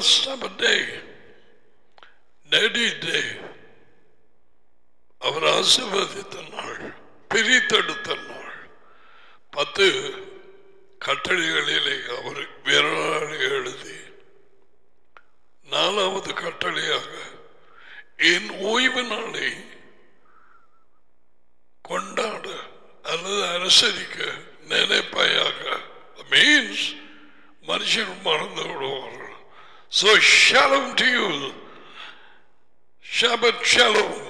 Sabbath day, Daddy day. அவர் ஆசிர்வதித்த நாள் பிரித்தெடுத்த நாள் பத்து கட்டளைகளிலே அவர் விரலால் எழுதி நாலாவது கட்டளையாக என் ஓய்வு நாளை கொண்டாட அல்லது அனுசரிக்க நினைப்பாயாக மீன்ஸ் மனுஷன் மறந்து விடுவார் So shalom to you. Shabbat shalom.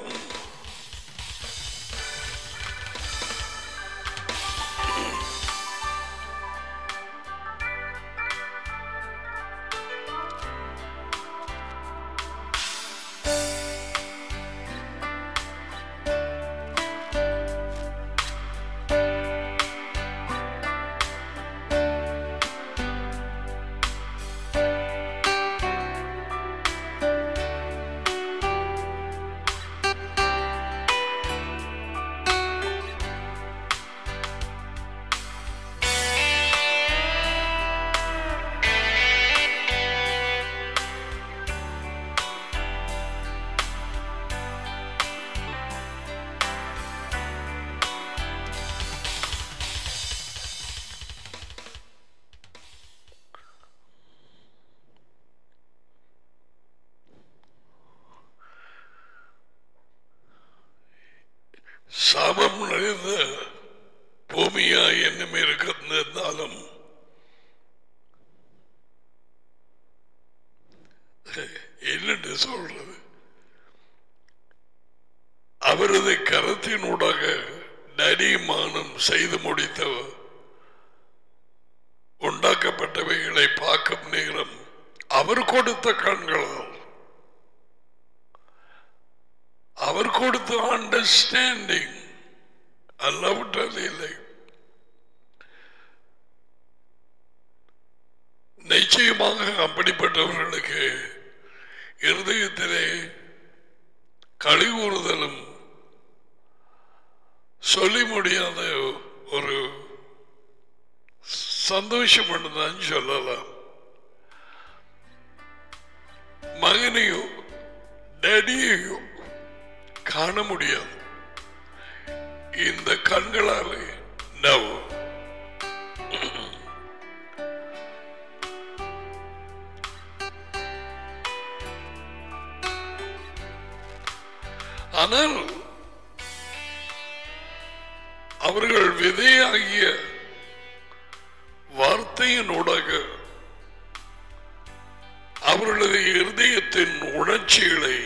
அவர்களது இருதயத்தின் உணர்ச்சிகளை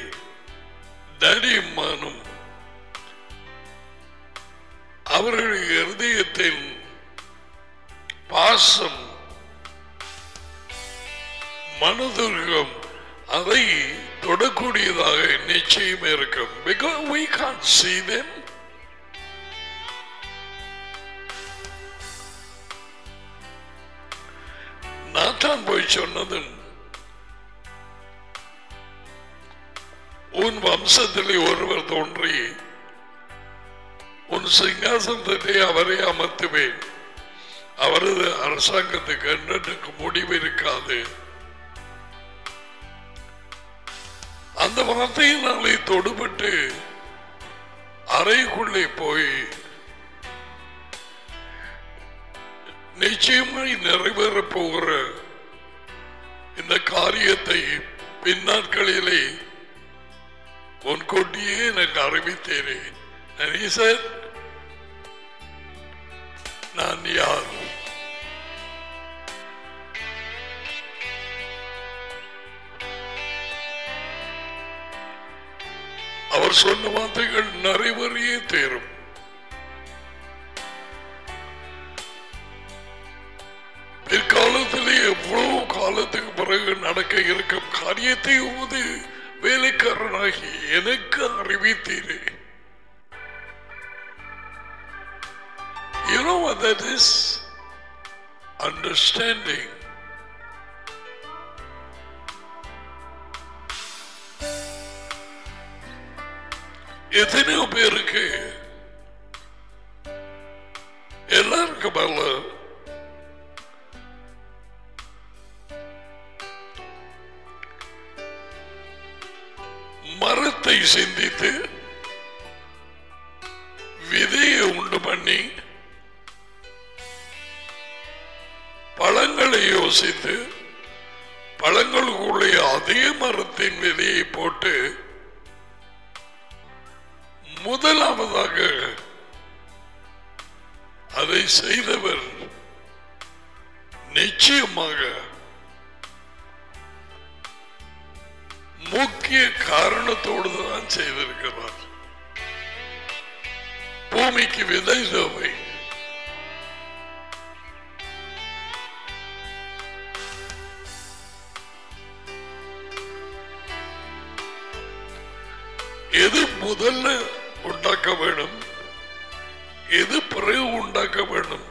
தனிமானும் அவர்கள் இருதயத்தின் பாசம் மனதுர்கம் அதை தொடக்கூடியதாக நிச்சயம் இருக்கும். Because we can't see them. நாத்தான் போய் சொன்னதும் உன் வம்சத்திலே ஒருவர் தோன்றி உன் சிங்காசனத்திலே அவரை அமர்த்துவேன். அவரது அரசாங்கத்துக்கு என்றென்றுக்கு முடிவு இருக்காது. அந்த வார்த்தையினாலே தொடுபட்டு அறைக்குள்ளே போய் நிச்சயமாய் நிறைவேறப் போகிற இந்த காரியத்தை பின்னாட்களிலே முன்கூட்டியே எனக்கு அறிவித்தேனே நான் யார்? அவர் சொன்ன வார்த்தைகள் நிறைவறியே தேரும். பிற்காலத்திலே எவ்வளவு காலத்துக்கு பிறகு நடக்க இருக்கும் காரியத்தை உமது வேலைக்காரனாகி எனக்கு அறிவித்தீரே You know what that is? Understanding. எத்தனையோ பேருக்கு எல்லாருக்கும் அல்ல மரத்தை சிந்தித்து விதையை உண்டு பண்ணி பழங்களை யோசித்து பழங்களுக்குள்ளே அதே மரத்தின் விதையை போட்டு முதலாவதாக அதை செய்தவர் நிச்சயமாக முக்கிய காரணத்தோடு தான் செய்திருக்கிறார். பூமிக்கு விதை தேவை. எது முதல்ல உண்டாக்க வேணும்? எது பிறகு உண்டாக்க வேணும்?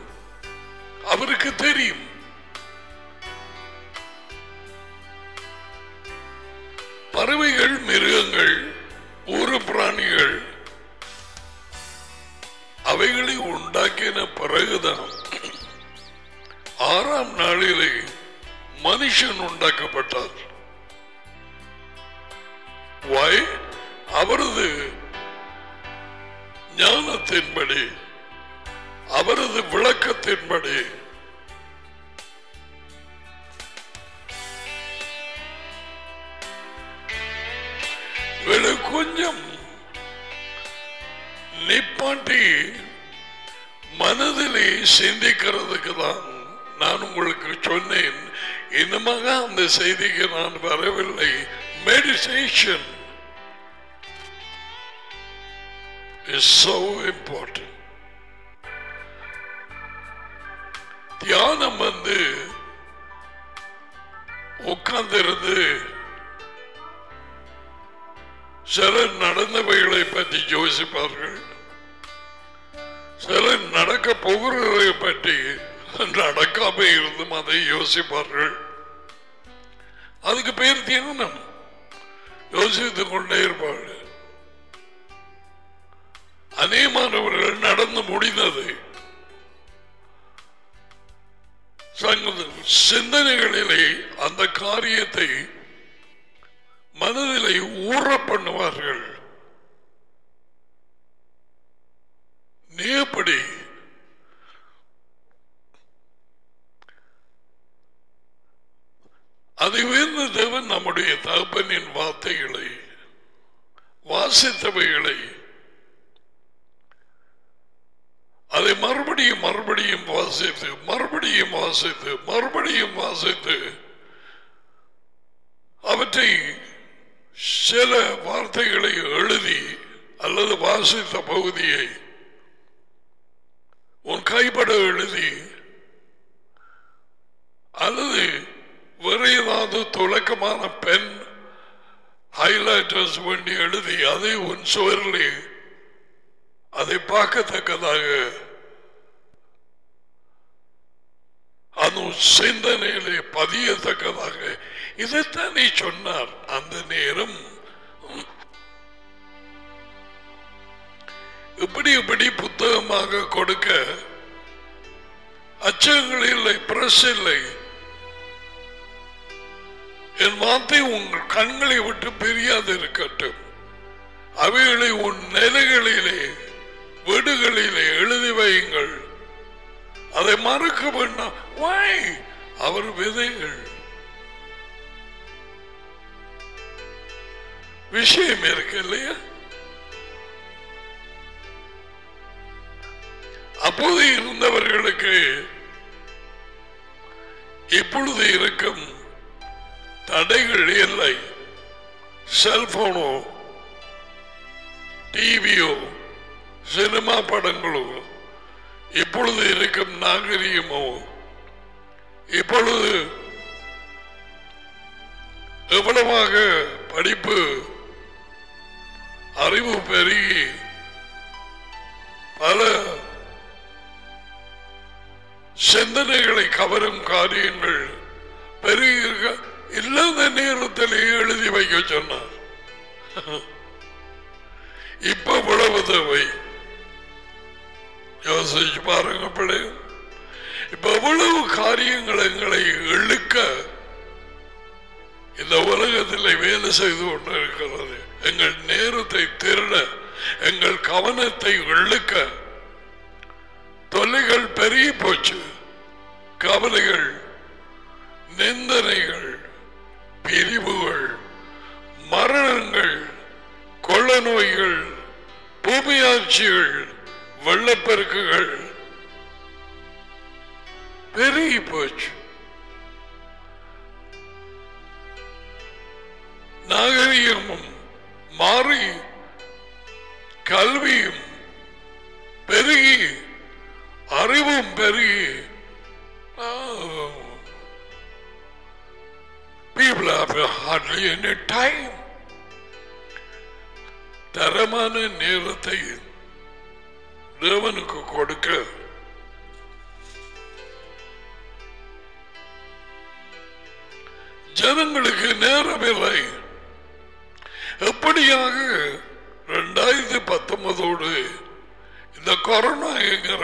அவருக்கு தெரியும். பறவைகள் மிருகங்கள் ஊரு பிராணிகள். அவைகளை உண்டாக்கின பிறகுதான் ஆறாம் நாளிலே மனுஷன் உண்டாக்கப்பட்டார். வாய் அவரது ஞானத்தின்படி அவரது விளக்கத்தின்படி இவளை கொஞ்சம். நிப்பாட்டி மனதிலே சிந்திக்கிறதுக்கு தான் நான் உங்களுக்கு சொன்னேன். இன்னமாக அந்த செய்திக்கு நான் வரவில்லை. மெடிடேஷன் இஸ் so இம்பார்ட்டன்ட் தியானம் வந்து உட்கார்ந்திருந்து சிலர் நடந்தவைகளை பற்றி யோசிப்பார்கள். சிலர் நடக்க போகிறதை பற்றி நடக்காம இருந்தும் அதை யோசிப்பார்கள். அதுக்கு பேர் தியானம் யோசித்துக் கொண்டே இருப்பார்கள். அநேகமானவர்கள் நடந்து முடிந்தது. சிந்தனைகளிலே அந்த காரியத்தை மனதிலை ஊற பண்ணுவார்கள் நீ எப்படி அதை உயர்ந்த தேவன் நம்முடைய தகப்பனின் வார்த்தைகளை வாசித்தவைகளை அதை மறுபடியும் மறுபடியும் வாசித்து மறுபடியும் வாசித்து மறுபடியும் வாசித்து அவற்றை சில வார்த்தைகளை எழுதி அல்லது வாசித்த பகுதியை உன் கைப்பட எழுதி அல்லது வேற ஏதாவது துலக்கமான பெண் ஹைலைட்டர்ஸ் வேண்டி எழுதி அதை உன் சுவரில் அதை பார்க்கத்தக்கதாக அது சிந்தனையிலே பதியத்தக்கதாக இதைத்தானே சொன்னார். அந்த நேரம் இப்படி இப்படி புத்தகமாக கொடுக்க அச்சகங்கள் இல்லை பிரஸ் இல்லை. என் வார்த்தை உங்கள் கண்களை விட்டு பிரியாது இருக்கட்டும். அவைகளை உன் நிலைகளிலே வீடுகளிலே எழுதி வையுங்கள். அதை மறுக்க வேண்டாம். வாய் அவர் விதைகள். விஷயம் இருக்கு இல்லையா? அப்போது இருந்தவர்களுக்கு இப்பொழுது இருக்கும் தடைகள் இல்லை. செல்போனோ டிவியோ சினிமா படங்களோ இப்பொழுது இருக்கும் நாகரிகமோ இப்பொழுது எவ்வளவாக படிப்பு அறிவு பெருகி பல சிந்தனைகளை கவரும் காரியங்கள் பெருகிருக்க இல்லாத நேரத்திலே எழுதி வைக்க சொன்னார். இப்ப இவ்வளவு தேவை யோசிச்சு பாருங்க பிள்ளை. இப்ப எவ்வளவு காரியங்கள் எங்களை இழுக்க இந்த உலகத்தில் வேலை செய்து கொண்டு இருக்கிறது எங்கள் நேரத்தை திருட எங்கள் கவனத்தை இழுக்க தொல்லைகள் பெருகி போச்சு. கவலைகள் நிந்தனைகள் பிரிவுகள் மரணங்கள் கொள்ள நோய்கள் பூமியாட்சிகள் வெள்ளப்பெருக்குகள் பெருகி போச்சு. நாகரிகமும் மாறி கல்வியும் பெருகி அறிவும் பெருகி oh, people have hardly any time. தரமான நேரத்தை தேவனுக்கு கொடுக்க ஜனங்களுக்கு நேரமில்லை. எப்படியாக? ரெண்டாயிரத்தி பத்தொன்பதோடு இந்த கொரோனா என்கிற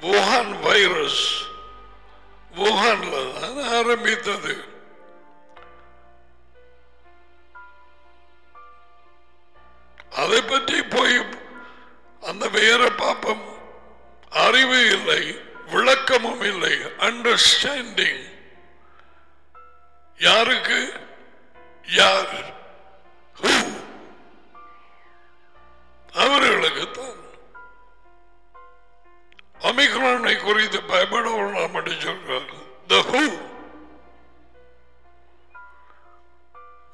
வுஹான் வைரஸ் வுஹான்ல தான் ஆரம்பித்தது. அதை பற்றி போய் அந்த வேற பாப்பம் அறிவு இல்லை விளக்கமும் இல்லை அண்டர்ஸ்டாண்டிங் யாருக்கு? யார்? அவர்களுக்குத்தான் ஒமிக்ரானை குறித்து பயப்பட வேண்டாம் என்று சொல்றார்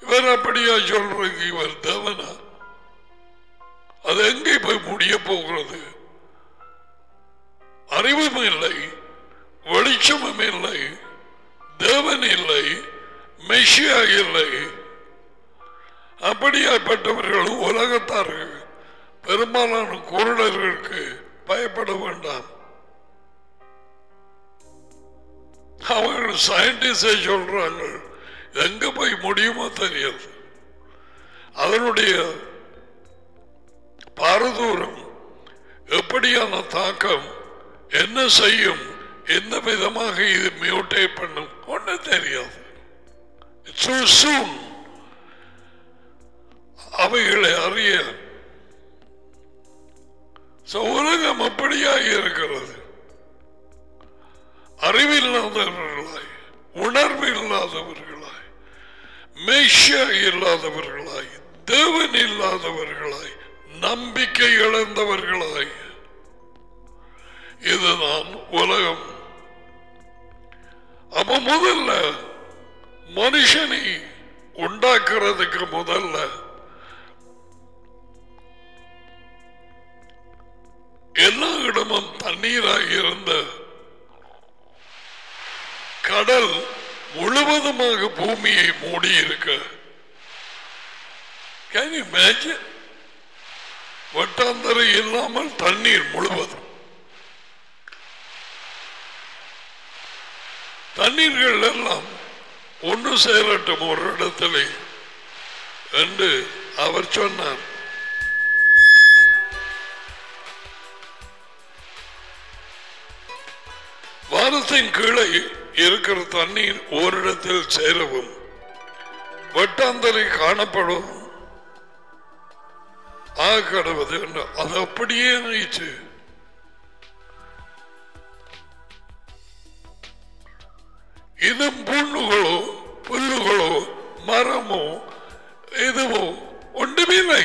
இவர் அப்படியா சொல்றது இவர் தேவனா? அது எங்கே போய் முடிய போகிறது? அறிவும் இல்லை வெளிச்சமும் இல்லை தேவன் இல்லை மெஷியா இல்லை அப்படியாப்பட்டவர்கள் உலகத்தார்கள் பெரும்பாலான குருடர்களுக்கு பயப்பட வேண்டாம். அவர்கள் சயின்டிஸ்டே சொல்றாங்க எங்க போய் முடியுமோ தெரியாது. அதனுடைய பாரதூரம் எப்படியான தாக்கம் என்ன செய்யும் எந்த விதமாக இது மியூட்டேட் பண்ணும் ஒண்ணு தெரியாது. இட்ஸ் சூன் அவைகளை அறிய So, உலகம் அப்படியாக இருக்கிறது. அறிவில்லாதவர்களாய் உணர்வு இல்லாதவர்களாய் மேஷா இல்லாதவர்களாய் தேவன் இல்லாதவர்களாய் நம்பிக்கை இழந்தவர்களாய். இதுதான் உலகம். அப்ப முதல்ல மனுஷனை உண்டாக்குறதுக்கு முதல்ல எல்லா இடமும் தண்ணீராக இருந்த கடல் முழுவதுமாக பூமியை மூடி இருக்க. வட்டாந்தரை இல்லாமல் தண்ணீர் முழுவதும். தண்ணீர்கள் எல்லாம் ஒன்று சேரட்டும் ஒரு இடத்திலே என்று அவர் சொன்னார். வானத்தின் கீழே இருக்கிற தண்ணீர் ஓரிடத்தில் சேரவும் வட்டாந்தரை காணப்படும். ஆ கடவுது என்று அது அப்படியே ஆயிடுச்சு இதும் புண்ணுகளோ புல்லுகளோ மரமோ எதுவோ ஒன்றுமில்லை.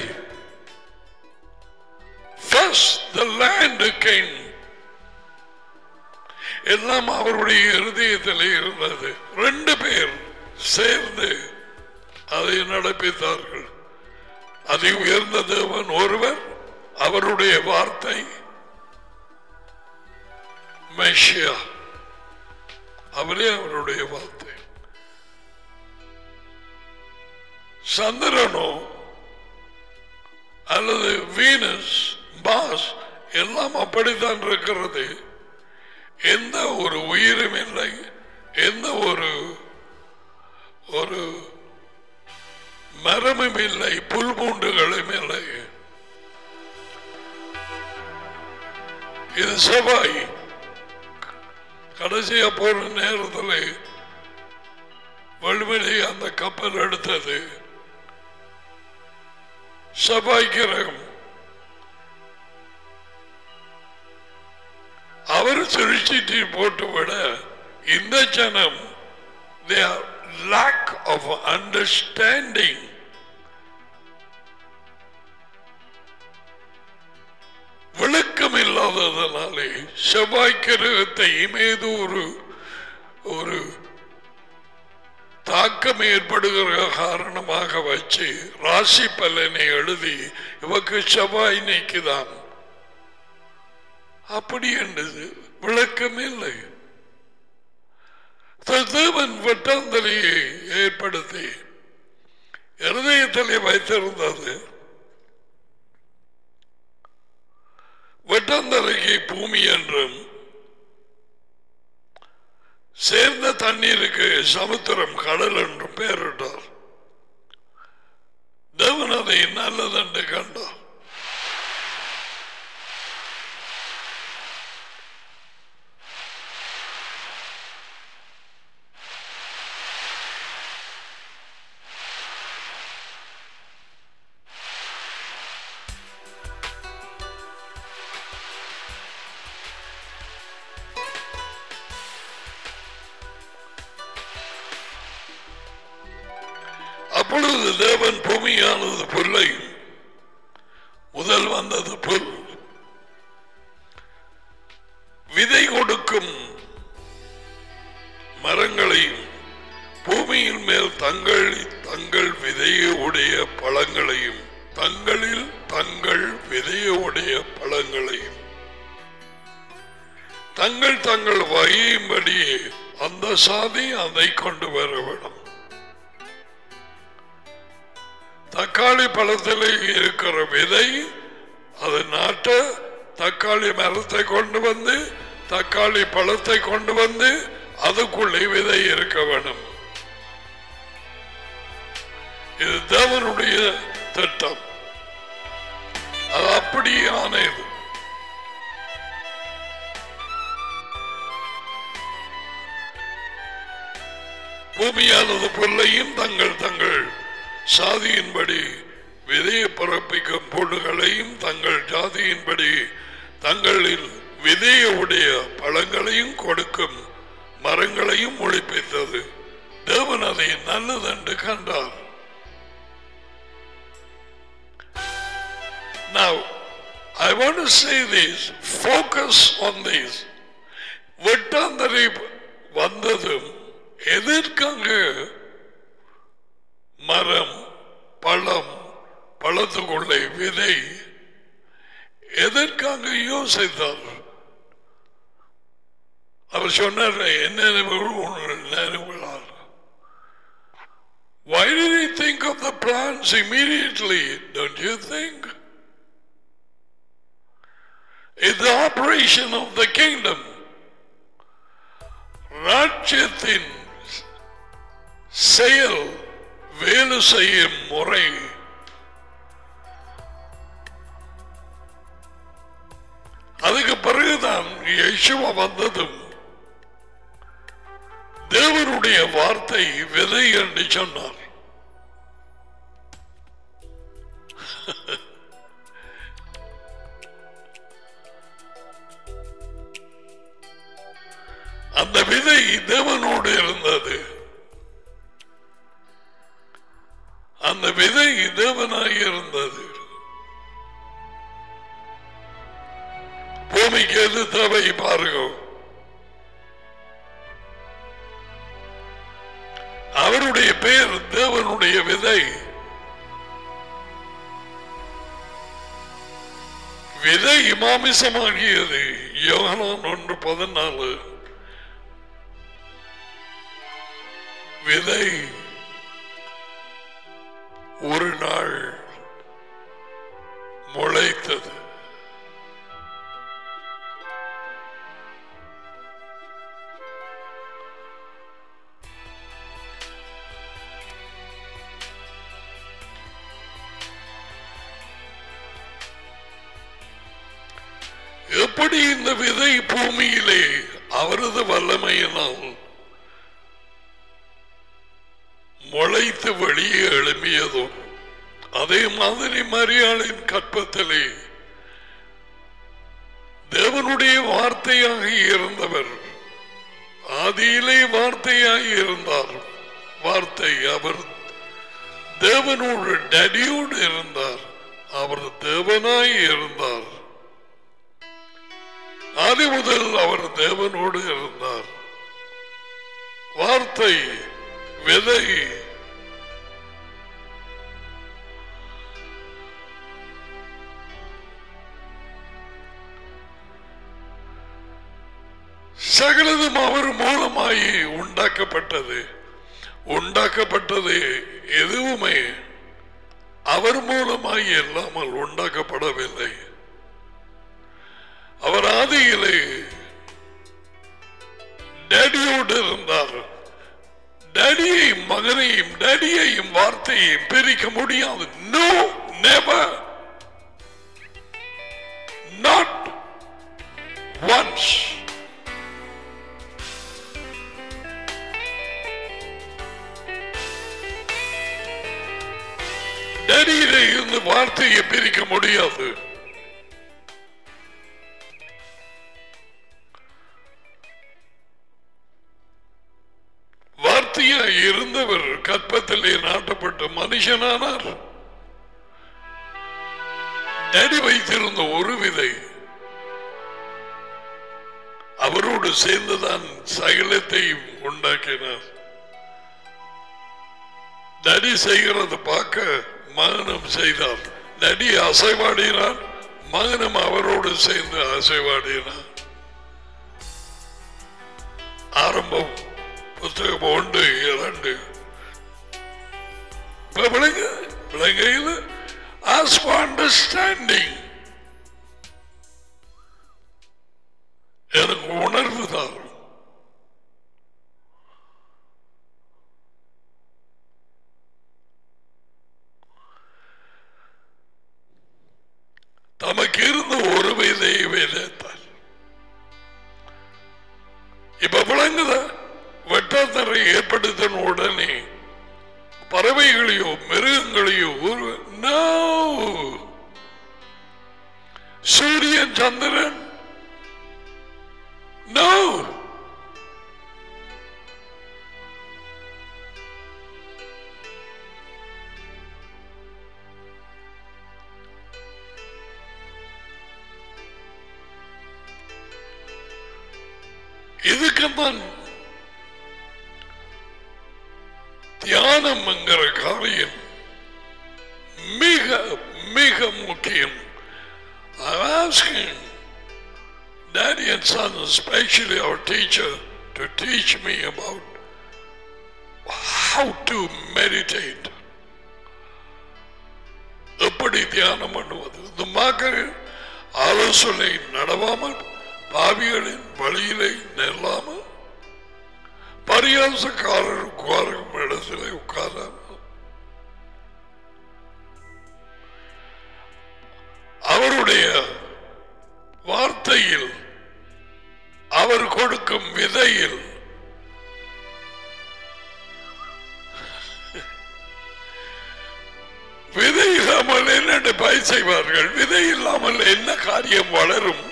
First, the land came. எல்லாம் அவருடைய இருதயத்தில் இருந்தது. ரெண்டு பேர் சேர்ந்து அதை நடப்பித்தார்கள். அதை உயர்ந்த தேவன் ஒருவர் அவருடைய வார்த்தை மெஷியா அவரே அவருடைய வார்த்தை. சந்திரனோ அல்லது வீனஸ் பாஸ் எல்லாம் அப்படித்தான் இருக்கிறது. எந்த ஒரு உயிரும் இல்லை. எந்த ஒரு ஒரு மரமும் இல்லை புல் பூண்டுகளும் இல்லை. இது செவ்வாய். கடைசியா போற நேரத்தில் வலிமலை அந்த கப்பல் எடுத்தது. செவ்வாய் அவர் சிருஷ்டிட்டு போட்டு விட இந்த ஜனம் they are lack of விளக்கம் இல்லாததனாலே செவ்வாய் கிரகத்தை மீது ஒரு ஒரு தாக்கம் ஏற்படுகிற காரணமாக வச்சு ராசி பலனை எழுதி இவக்கு செவ்வாய் நீக்குதான். அப்படி என்றது விளக்கம் இல்லை. தேவன் வட்டாந்தலையை ஏற்படுத்தி இருதயத்திலே வைத்திருந்தது. வெட்டந்தலைக்கு பூமி என்றும் சேர்ந்த தண்ணீருக்கு சமுத்திரம் கடல் என்றும் பெயரிட்டார். தேவன் அதை நல்லதென்று கண்டார். வேணும் தக்காளி பழத்தில் இருக்கிற விதை அது நாட்ட தக்காளி மரத்தை கொண்டு வந்து தக்காளி பழத்தை கொண்டு வந்து அதுக்குள்ளே விதை இருக்க வேணும் இது தேவனுடைய திட்டம். அது அப்படியே ஆனது பூமியானது புல்லையும் தங்கள் தங்கள் சாதியின்படி விதையை பிறப்பிக்கும் பொருள்களையும் தங்கள் ஜாதியின்படி தங்களில் விதையுடைய பழங்களையும் கொடுக்கும் மரங்களையும் ஒழிப்பித்தது தேவன் அதை நல்லதென்று கண்டார் Now, I want to say this, focus on this. வெட்டாந்தரை வந்ததும் எதற்காக மரம் பழம் பழத்துக்குள்ளே விதை எதற்காக யோசித்தார் அவர் சொன்னார் என்ன நினைவுகளால் Why did he think of the plants immediately? Don't you think? It's the operation of the kingdom. ராஜ்யத்தின் செயல் வேலை செய்யும் முறை. அதுக்கு பிறகுதான் யேசுவா வந்ததும் தேவனுடைய வார்த்தை விதை என்று சொன்னார். அந்த விதை தேவனோடு இருந்தது. அந்த விதை தேவனாக இருந்தது. பூமிக்கு எது தேவை பாருங்க. அவருடைய பெயர் தேவனுடைய விதை. விதை மாமிசமாகியது. யோகனான் ஒன்று பதினாலு. விதை ஒரு நாள் முளைத்தது. எப்படி இந்த விதை பூமியிலே அவரது வல்லமையினால் முளைத்து வெளியே எழுப்பியதும் அதே மாதிரி மரியாளின் கற்பத்திலே தேவனுடைய வார்த்தையாக இருந்தவர் ஆதியிலே வார்த்தையாக இருந்தார். வார்த்தை அவர் தேவனோடு டடியோடு இருந்தார். அவர் தேவனாய் இருந்தார். ஆதி முதல் அவர் தேவனோடு இருந்தார். வார்த்தை விதை. சகலதும் அவர் மூலமாய் உண்டாக்கப்பட்டது. உண்டாக்கப்பட்டது எதுவுமே அவர் மூலமாய் இல்லாமல் உண்டாக்கப்படவில்லை. அவர் ஆதியிலே டேடியோடு இருந்தார். டேடியையும் மகனையும் டேடியையும் வார்த்தையையும் பிரிக்க முடியாது. நோ நெவர் நாட் ஒன்ஸ் டேடியிலே இருந்து வார்த்தையை பிரிக்க முடியாது. மனுஷனானார். டேடி வைத்திருந்த ஒரு விதை அவரோடு சேர்ந்துதான் சகலத்தையும் உண்டாக்கினார். நடி செய்கிறது பார்க்க மகனம் செய்தார். நடி அசைவாடினார் மகனும் அவரோடு சேர்ந்து அசைவாடினார். ஆரம்பம் புத்தகம் ஒன்று இரண்டு. விளங்க விளங்கையில் ஆஸ் ஃபார் அண்டர்ஸ்டாண்டிங் எனக்கு உணர்வு தான் தமக்கு இருந்த ஒரு விதையை விதைத்தார் இப்ப விளங்குத? வெட்டாத்தரை ஏற்படுத்தின உடனே பறவைகளையோ மிருகங்களையோ ஒரு சூரியன் சந்திரன் நோ இதுக்குத்தான் தியானம் என்கிற காரியம் மிக மிக முக்கியம் I'm asking Daddy and son, especially our teacher, to teach me about how to meditate. எப்படி தியானம் பண்ணுவது இந்த மக்கள் ஆலோசனை நடவாமல் பாவிகளின் வழியிலே நெல்லாமல் பரியாசக்காரர் உட்காரும். இடத்துல உட்காராமல் அவருடைய வார்த்தையில் அவர் கொடுக்கும் விதையில் விதை இல்லாமல் என்ன பயிர் செய்வார்கள்? விதை இல்லாமல் என்ன காரியம் வளரும்?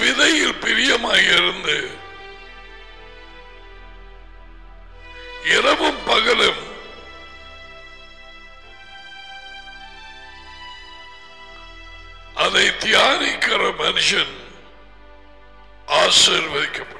விதையில் பிரியமாக இருந்து இரவும் பகலும் அதை தியானிக்கிற மனுஷன் ஆசிர்வதிக்கப்படும்.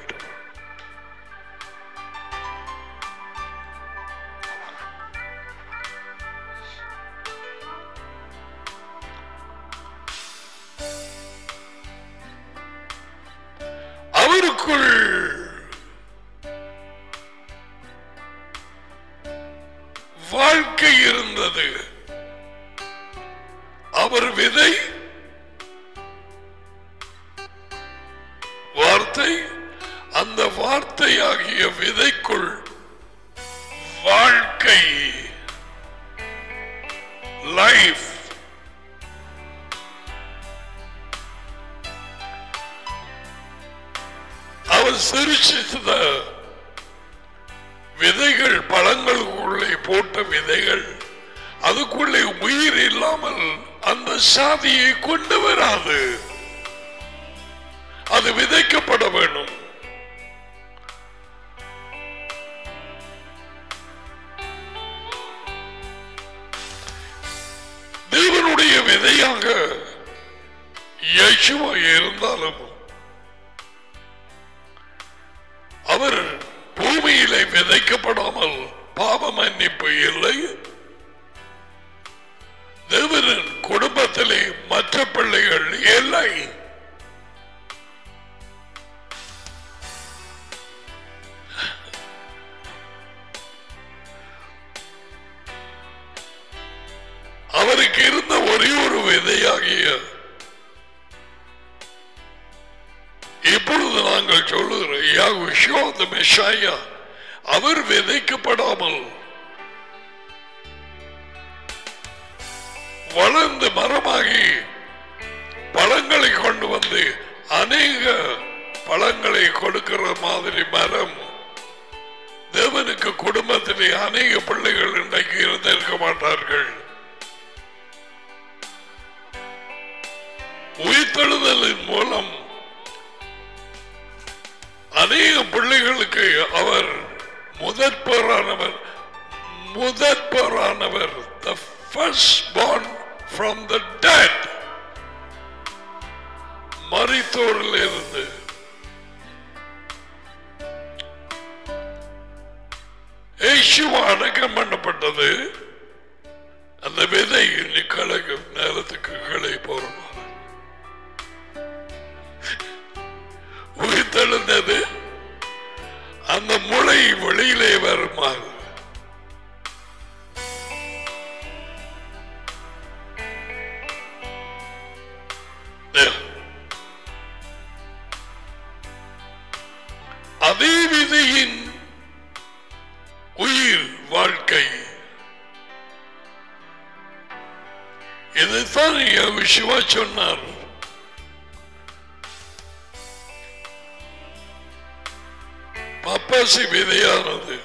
பப்பாசி விதையானது.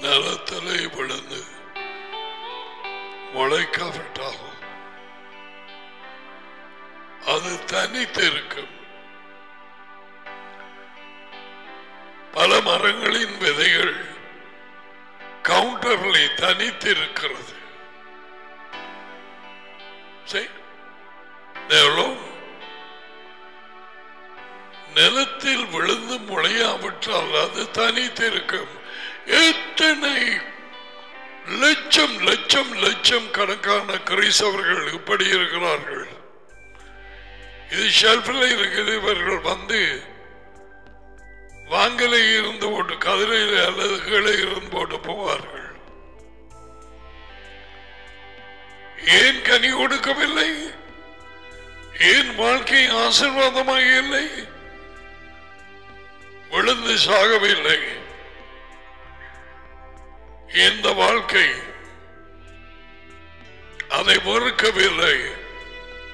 நிலத்திலே விழுந்து முளைக்காவிட்டாகும். அது தனித்து இருக்கும். பல மரங்களின் விதைகள் கவுண்டர்களை தனித்து இருக்கிறது. சரி எவ்வளோ நிலத்தில் விழுந்து முளையாவிட்டால் அது தனித்திருக்கும் எத்தனை லட்சம் லட்சம் லட்சம் கணக்கான கிறிஸ்தவர்கள் இப்படி இருக்கிறார்கள். இது ஷெல்ஃபில் இருக்குது இவர்கள் வந்து வாங்கலை இருந்து போட்டு கதிரையில் அல்லது கீழே இருந்து போட்டு போவார்கள். ஏன் கனி கொடுக்கவில்லை? ஏன் வாழ்க்கை ஆசீர்வாதமாக இல்லை? விழுந்து சாகவில்லை. இந்த வாழ்க்கை அதை மறுக்கவில்லை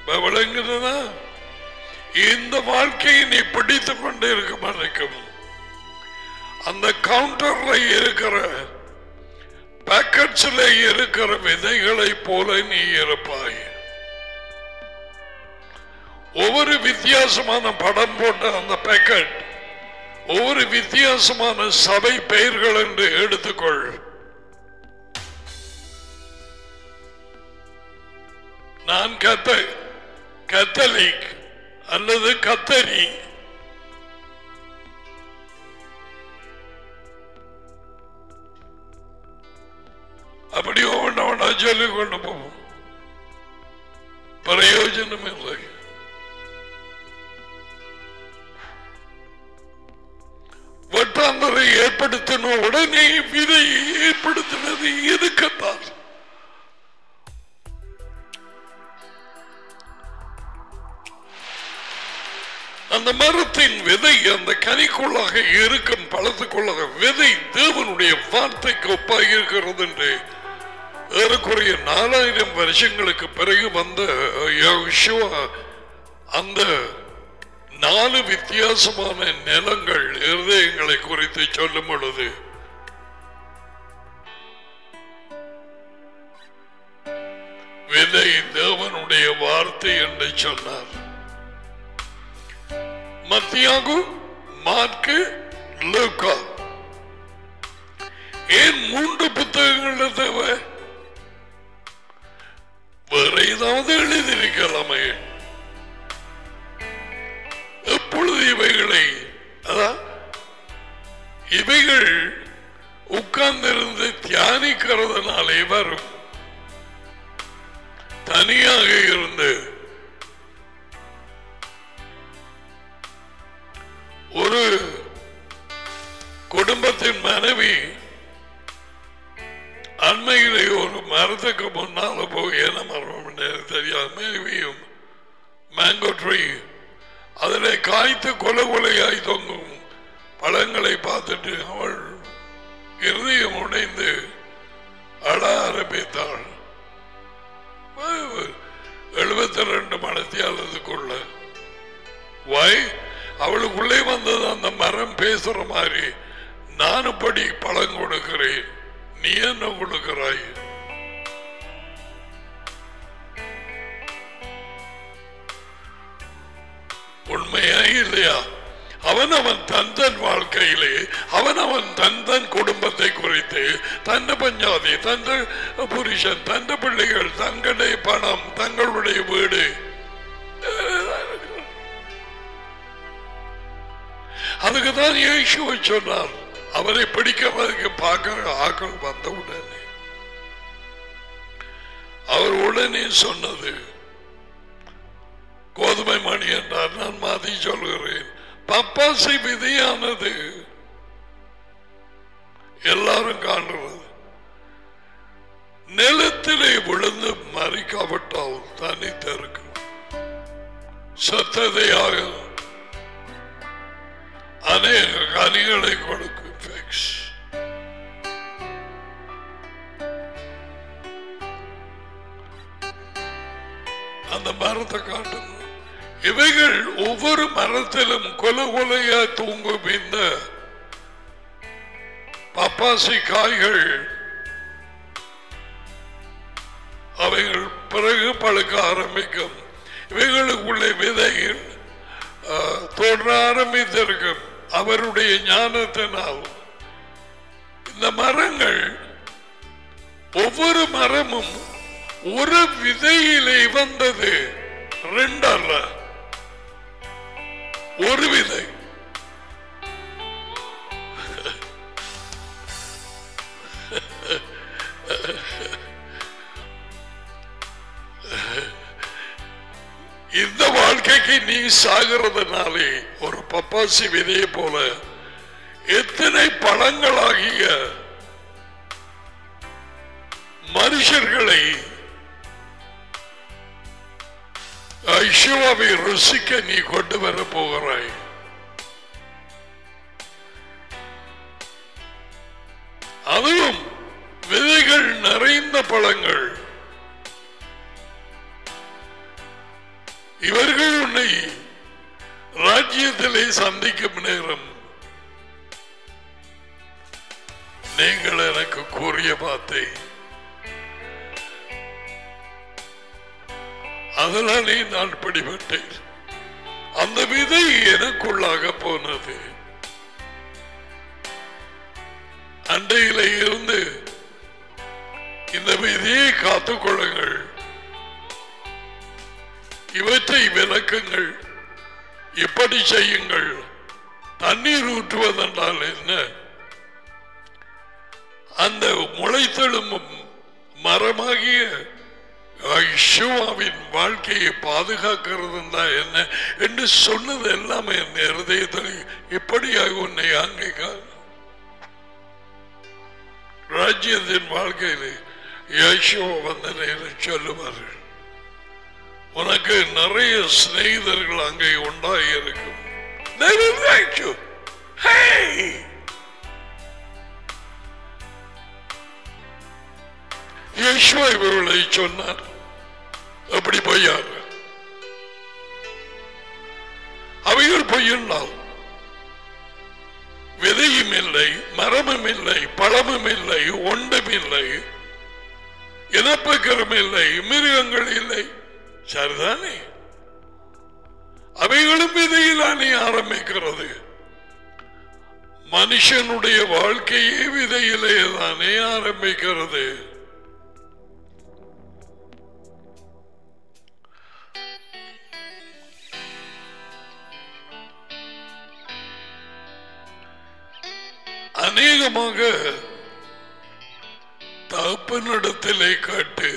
விளங்குதுன்னா இந்த வாழ்க்கையை நீ பிடித்துக் கொண்டு இருக்கும் வரைக்கும் அந்த கவுண்டர்ல இருக்கிற பேக்கெட்ஸ்ல இருக்கிற விதைகளை போல நீ இருப்பாய். ஒவ்வொரு வித்தியாசமான படம் போட்ட அந்த பேக்கெட் ஒவ்வொரு வித்தியாசமான சபை பெயர்கள் என்று எடுத்துக்கொள். நான் கத்த கத்தலிக் அல்லது கத்தரி. அப்படி ஒன்றவனா சொல்லிக் கொண்டு போவோம். பிரயோஜனம் இல்லை வட்டாந்தரை ஏற்படுத்தின உடனே விதையை ஏற்படுத்தினது எதுக்கத்தான் அந்த மரத்தின் விதை அந்த கனிக்குள்ளாக இருக்கும் பழத்துக்குள்ளாக விதை தேவனுடைய வார்த்தைக்கு ஒப்பாக இருக்கிறது என்று ஏறக்குறைய நாலாயிரம் வருஷங்களுக்கு பிறகு வந்த அந்த நாலு வித்தியாசமான நிலங்கள் இருதயங்களை குறித்து சொல்லும் பொழுது விதை தேவனுடைய வார்த்தை என்று சொன்னார். மத்தியாகு மார்க்கு லூக்கா. ஏன் மூன்று புத்தகங்கள் தேவை? வேற ஏதாவது எழுதியிருக்கலாமே. எப்பொழுது இவைகளை அதான். இவைகள் உட்கார்ந்திருந்து தியானிக்கிறதுனாலே வரும். தனியாக இருந்து ஒரு குடும்பத்தின் மனைவி அண்மையிலே ஒரு மரத்துக்கு முன்னால போய் என்ன மரம் தெரியாது மனைவியும் மேங்கோ ட்ரீ அதனை காய்த்து கொலை கொலையாய் தொங்கும் பழங்களை பார்த்துட்டு அவள் இருதயம் உடைந்து அழ ஆரம்பித்தாள். எழுபத்தி ரெண்டு மனத்தியாளதுக்குள்ள வாய் அவளுக்குள்ளே வந்தது அந்த மரம் பேசுற மாதிரி நானும் படி பழம் கொடுக்கிறேன் நீ என்ன கொடுக்கிறாய்? உண்மையா இல்லையா? அவன் அவன் தந்தன் வாழ்க்கையிலே அவன் அவன் தந்தன் குடும்பத்தை குறித்து தந்த பஞ்சாதி தந்த புருஷன் தந்த பிள்ளைகள் தங்களுடைய பணம் தங்களுடைய வீடு. அதுக்குதான் இயேசுவை சொன்னார். அவரை பிடிக்க பார்க்க ஆக்கள் வந்த உடனே. அவர் உடனே சொன்னது கோதுமை மணி என்றார் நான் மாதி சொல்கிறேன். பப்பாசி விதியானது. எல்லாரும் காண்றது நிலத்திலே விழுந்து மறிக்காவிட்டால் தனித்திருக்கும் சத்ததையாக அநேக கனிகளை கொடுக்கும் அந்த மரத்தை காட்டுங்க இவைகள் ஒவ்வொரு மரத்திலும் கொல கொலையா தூங்கும் இந்த பப்பாசி காய்கள். அவைகள் பிறகு பழுக்க ஆரம்பிக்கும். இவைகளுக்குள்ளே விதைகள் தோன்ற ஆரம்பித்திருக்கும். அவருடைய ஞானத்தினால் இந்த மரங்கள் ஒவ்வொரு மரமும் ஒரு விதையிலே வந்தது. ரெண்டல்ல. ஒரு விதை இந்த வாழ்க்கைக்கு நீ சாகிறதுனாலே ஒரு பப்பாசி விதையை போல எத்தனை பழங்களாகிய மனுஷர்களை ஐஷுவாவை ருசிக்க நீ கொண்டு வர போகிறாய். அதுவும் விதைகள் நிறைந்த பழங்கள். இவர்கள் உன்னை ராஜ்யத்திலே சந்திக்கும் நேரம். நீங்கள் எனக்கு கூறிய பார்த்தேன் அதனாலே நான் பிடிபட்டேன். அந்த விதை எனக்குள்ளாக போனது. அண்டையில இருந்து இந்த விதியை காத்துக்கொள்ளுங்கள் இவற்றை விளக்குங்கள். எப்படி செய்யுங்கள். தண்ணீர் ஊற்றுவதென்றால் என்ன? அந்த முளைத்தெழும்பும் மரமாகிய ஐஷுவாவின் வாழ்க்கையை பாதுகாக்கிறது என்ன என்று சொன்னது எல்லாமே என் இருதயத்தில். இப்படியாக உன்னை அங்கீகார ராஜ்யத்தின் வாழ்க்கையில் யேசுவ வந்த சொல்லுவார்கள். உனக்கு நிறைய சிநேகிதர்கள் அங்கே உண்டாகி இருக்கும் யேசுவா இவர்களை சொன்னார். அப்படி பொய்யார் அவையூர் அவைகள் விதையும் இல்லை மரமும் இல்லை பழமும் இல்லை ஒன்றும் இல்லை இனப்பக்கரம் இல்லை மிருகங்கள் இல்லை. சரிதானே? அவைகளும் விதையிலானே ஆரம்பிக்கிறது. மனுஷனுடைய வாழ்க்கையே விதையிலே தானே ஆரம்பிக்கிறது. அநேகமாக தகப்பனிடத்திலே காட்டு.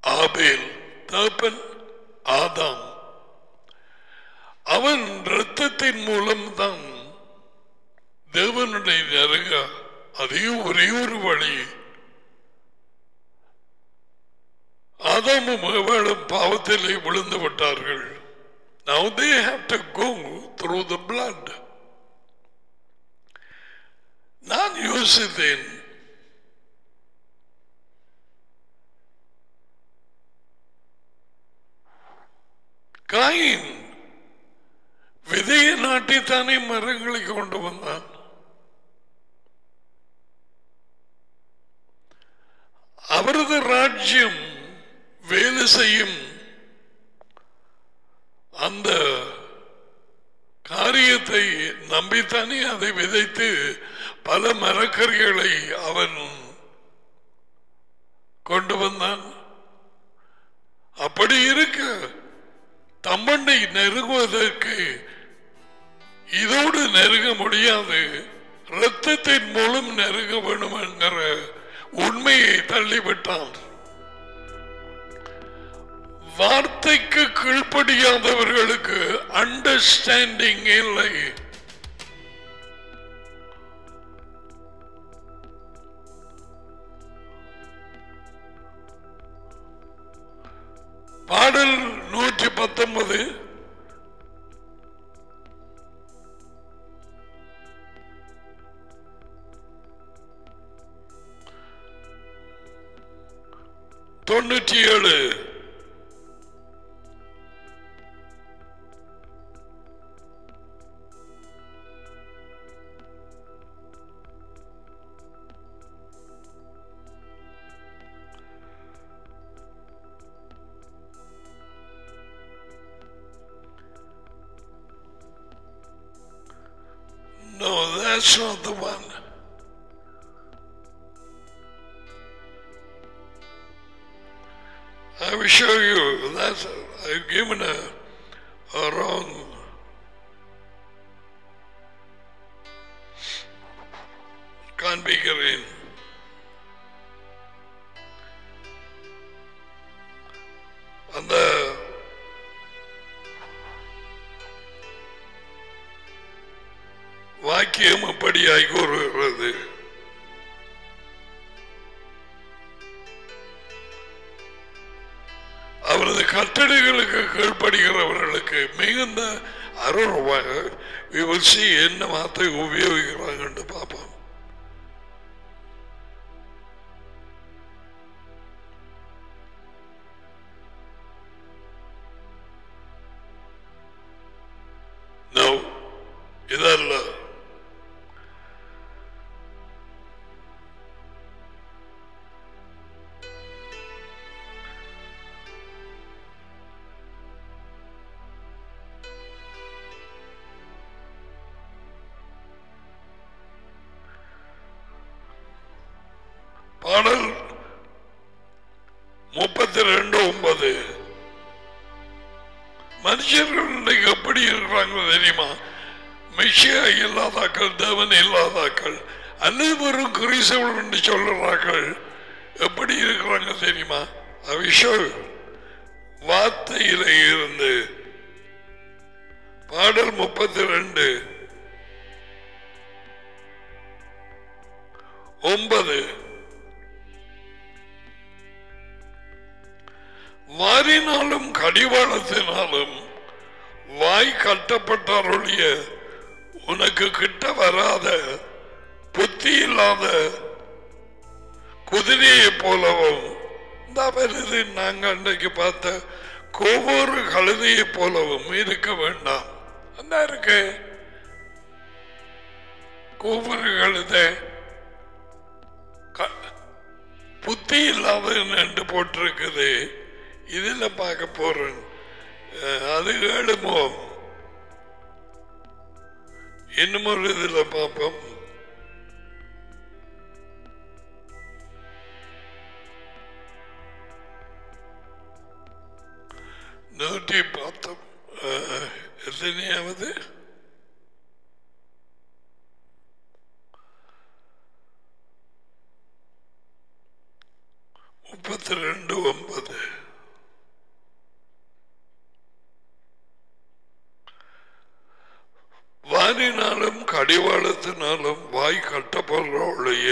ஆபேல் தகப்பன் ஆதாம். அவன் இரத்தத்தின் மூலம்தான் தேவனுடைய நெருங்க அதே ஒரே ஒரு வழி. ஆதாமும் மகவாளும் பாவத்திலே விழுந்து விட்டார்கள். Now they have to go through the blood. நான் யோசித்தேன். காயின் விதையை நாட்டித்தானே மரங்களை கொண்டு வந்தான். அவரது ராஜ்யம் வேலை செய்யும் அந்த காரியத்தை நம்பித்தானே அதை விதைத்து பல மரக்கறிகளை அவன் கொண்டு வந்தான். அப்படி இருக்க தம்மண்ணை நெருங்குவதற்கு இதோடு நெருங்க முடியாது. இரத்தத்தின் மூலம் நெருங்க வேண்டும் என்கிற உண்மையை தள்ளிவிட்டான். வார்த்தைக்கு கீழ்ப்படியாதவர்களுக்கு அண்டர்ஸ்டாண்டிங் இல்லை. பாடல் நூற்றி பத்தொன்பது. தொண்ணூற்றி ஏழு. No, that's not the one. I will show you. That's I've given a, a wrong. Can't be green. வாக்கியம் கூறுகிறது. அவரது கட்டளைகளுக்கு கீழ்ப்படுகிறவர்களுக்கு மிகுந்த அருள்வாக விமர்சி என்ன வார்த்தை உபயோகிக்கிறாங்கன்னு பார்ப்போம். இல்லாதாக்கள் தேவன் இல்லாதாக்கள் அனைவரும் குறிசவள் என்று சொல்லுறார்கள் எப்படி இருக்கிறாங்க தெரியுமா? அவிஷோ வார்த்தையில இருந்து. பாடல் முப்பத்தி ரெண்டு ஒன்பது. வாரினாலும் கடிவாளத்தினாலும் வாய் கட்டப்பட்டாருடைய உனக்கு கிட்ட வராத புத்தி இல்லாத குதிரையை போலவும் இந்த வருது நாங்க அன்றைக்கு பார்த்த ஒவ்வொரு கழுதையை போலவும் இருக்க வேண்டாம். அந்த இருக்கு? ஒவ்வொரு கழுதை க- புத்தி இல்லாத நின்று போட்டிருக்குது. இதுல பார்க்க போறேன். அது ஏழுமோ இன்னும் ஒரு இதில் பார்ப்போம். நூற்றி பார்த்தோம் எத்தனையாவது? முப்பத்தி ரெண்டு ஒன்பது. வாரினாலும் கடிவாளத்தினாலும் வாய் கட்டப்படுறவளைய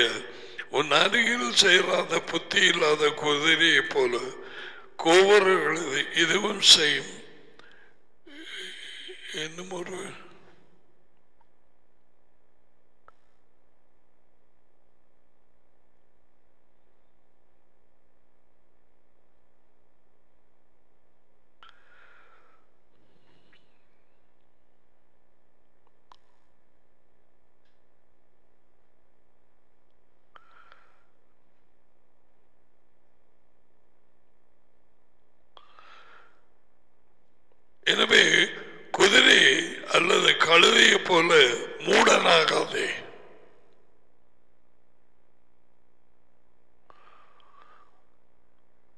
உன் அருகில் செயலாத புத்தி இல்லாத குதிரையை போல கோவர்களுது இதுவும் செய்யும். என்னும் ஒரு எனவே குதிரை அல்லது கழுதையை போல மூடனாகாதே.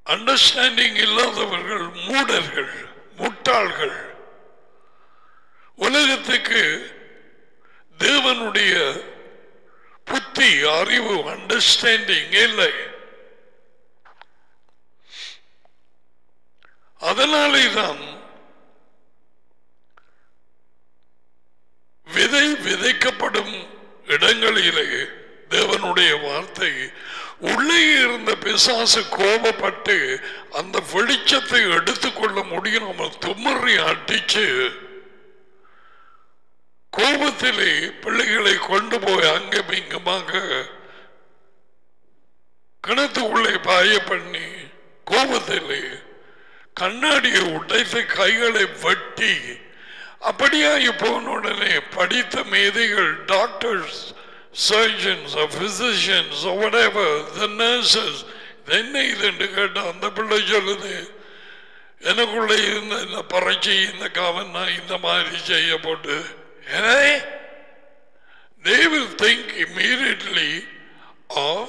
அண்டர்ஸ்டாண்டிங் இல்லாதவர்கள் மூடர்கள் முட்டாள்கள். உலகத்துக்கு தேவனுடைய புத்தி அறிவு அண்டர்ஸ்டாண்டிங் இல்லை. அதனாலே தான் விதை விதைக்கப்படும் இடங்களிலே தேவனுடைய வார்த்தை உள்ளே இருந்த பிசாசு கோபப்பட்டு அந்த வெளிச்சத்தை எடுத்துக்கொள்ள நம்ம தும்முறியும் அடிச்சு கோபத்திலே பிள்ளைகளை கொண்டு போய் அங்கும் இங்குமாக கிணத்துக்குள்ளே பாய பண்ணி கோபத்திலே கண்ணாடியை உடைத்து கைகளை வெட்டி அப்படியாகி போன உடனே படித்த மேதைகள் doctors surgeons physicians whatever the nurses என்ன இது என்று கேட்ட அந்த பிள்ளை சொல்லுது எனக்குள்ள இருந்த இந்த பறச்சி இந்த காவன் நான் இந்த மாதிரி செய்ய போட்டு. எனவே they will think immediately of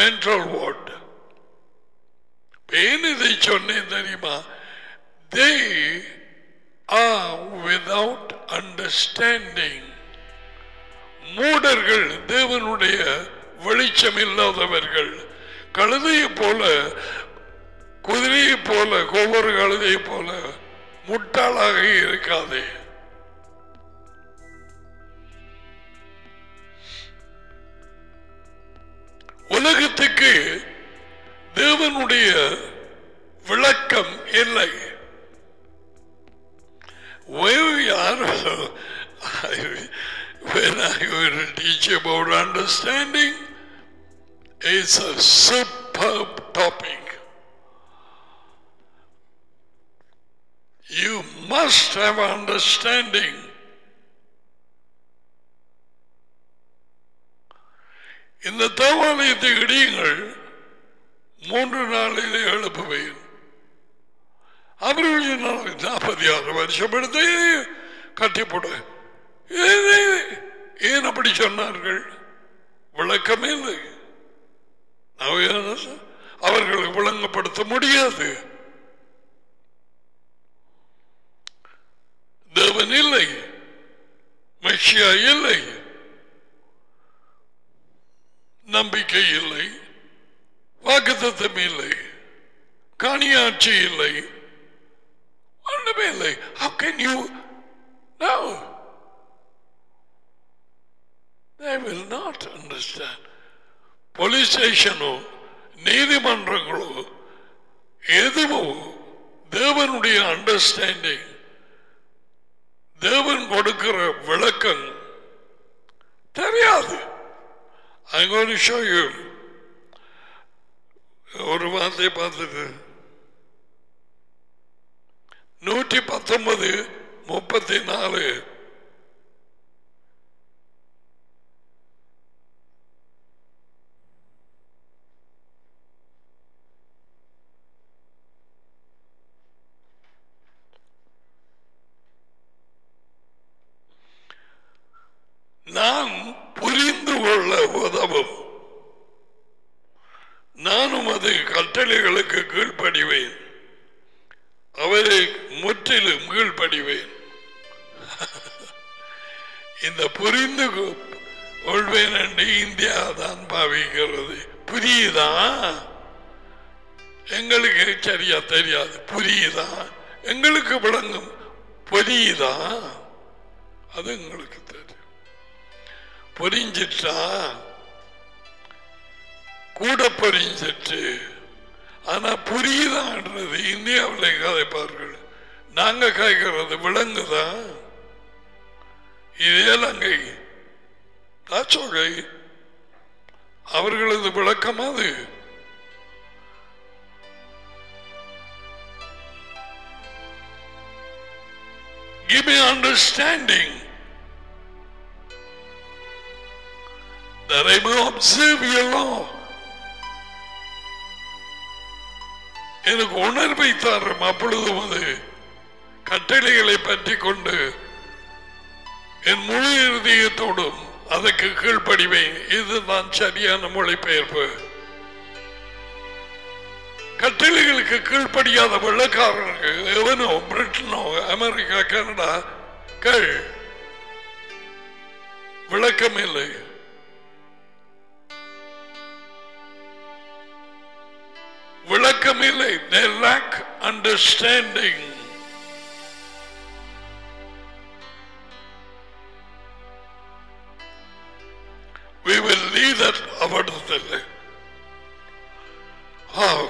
mental ward. ஏன் இதை சொன்னேன் தெரியுமா? They are without understanding. மூடர்கள் தேவனுடைய வெளிச்சம் இல்லாதவர்கள். கழுதையை போல குதிரையை போல ஒவ்வொரு கழுதையை போல முட்டாளாக இருக்காதே. உலகத்துக்கு தேவனுடைய விளக்கம் இல்லை. Where are when I will teach about understanding, it's a superb topic. You must have understanding. இந்த தேவாலயத்தை இடியுங்கள் மூன்று நாளிலே எழுப்புவேன் அவர்கள் சொன்னார்கள் நாற்பத்தி ஆறு வருஷம் எடுத்து கட்டி போடு. ஏன் அப்படி சொன்னார்கள்? விளக்கமே இல்லை. அவர்களுக்கு விளங்கப்படுத்த முடியாது. தேவன் இல்லை. மெஷியா இல்லை. நம்பிக்கை இல்லை. வாக்குத்தத்தம் இல்லை. காணியாட்சி இல்லை. ஒன்றுமே இல்லை how can you no they will not understand. Police ஸ்டேஷனோ நீதிமன்றங்களோ எதுவோ தேவனுடைய அண்டர்ஸ்டாண்டிங் தேவன் கொடுக்கிற விளக்கம் தெரியாது I'm going to show you. ஒரு வார்த்தை பார்த்துட்டு நூற்றி பத்தொன்பது முப்பத்தி நாலு. புரியுதா? எங்களுக்கு விளங்கும் புரியுதா? அது எங்களுக்கு தெரியும். புரிஞ்சிட்டா? கூட புரிஞ்சிட்டு. ஆனா புரியுதான்றது இந்தியாவில் கதைப்பார்கள் நாங்க கேட்கறது விளங்குதா இதே லங்கை. தாச்சோகை அவர்களது விளக்கம் அது. Give me understanding. That I may observe your law. எனக்கு உணர்வை தரும் அப்பொழுதும் அது கட்டளைகளை பற்றி கொண்டு என் முழு இறுதியத்தோடும் அதற்கு கீழ்ப்படிவேன். இதுதான் சரியான மொழிபெயர்ப்பு. கட்டளைகளுக்கு கீழ்ப்படியாத வெள்ளக்காரனுக்கு எவனோ பிரிட்டனோ அமெரிக்கா கனடா கள். விளக்கம் இல்லை. விளக்கம் இல்லை. They lack understanding. We will leave that அவடத்தில் Oh.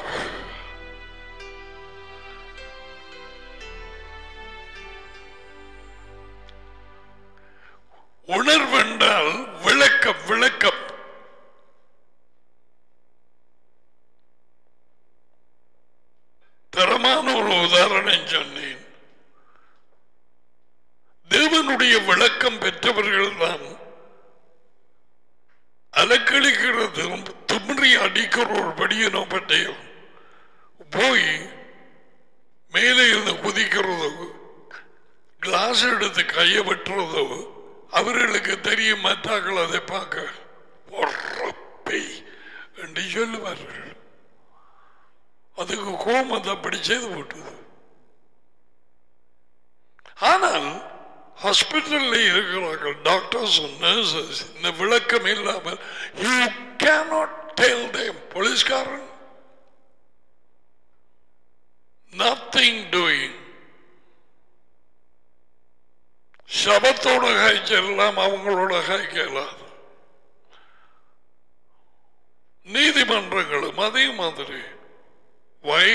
உணர்வென்றால் விளக்கம் விளக்கம் தரமான ஒரு உதாரணம் சொன்னேன். தேவனுடைய விளக்கம் பெற்றவர்கள் தான் அலக்களிக்கிறதும் தும்ரி அடிக்கிற ஒரு படியனோ பட்டையோ போய் மேலே இருந்து குதிக்கிறதோ கிளாஸ் எடுத்து கையை வெட்டுறதோ அவர்களுக்கு தெரியும் மத்தாக்கள் அதை பார்க்க பொறப்பை என்று சொல்லுவார்கள். அதுக்கு கோமத்தை அப்படி செய்து போட்டது. ஆனால் ஹாஸ்பிட்டல்ல இருக்கிறார்கள் டாக்டர்ஸ் நர்சஸ் இந்த விளக்கம் இல்லாமல் யூ கேனாட் டெல் தேம் போலீஸ்காரன். நத்திங் டூயிங் சபத்தோட காய்ச்சலாம் அவங்களோட காய்க்கலாம் நீதிமன்றங்களும் அதே மாதிரி why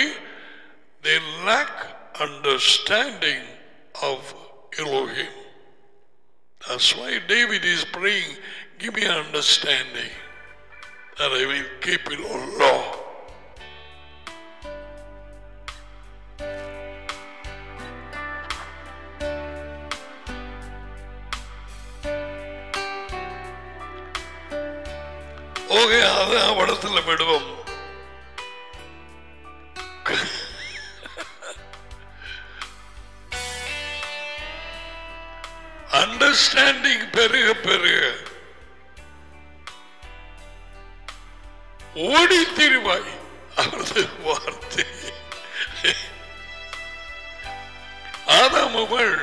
they lack understanding of Elohim that's why David is praying give me understanding that I will keep your law அது விடுவோம். அண்டர்ஸ்டாண்டிங் பெருக பெருக. ஓடி திருவாய் அவரது வார்த்தை. ஆதாமவள்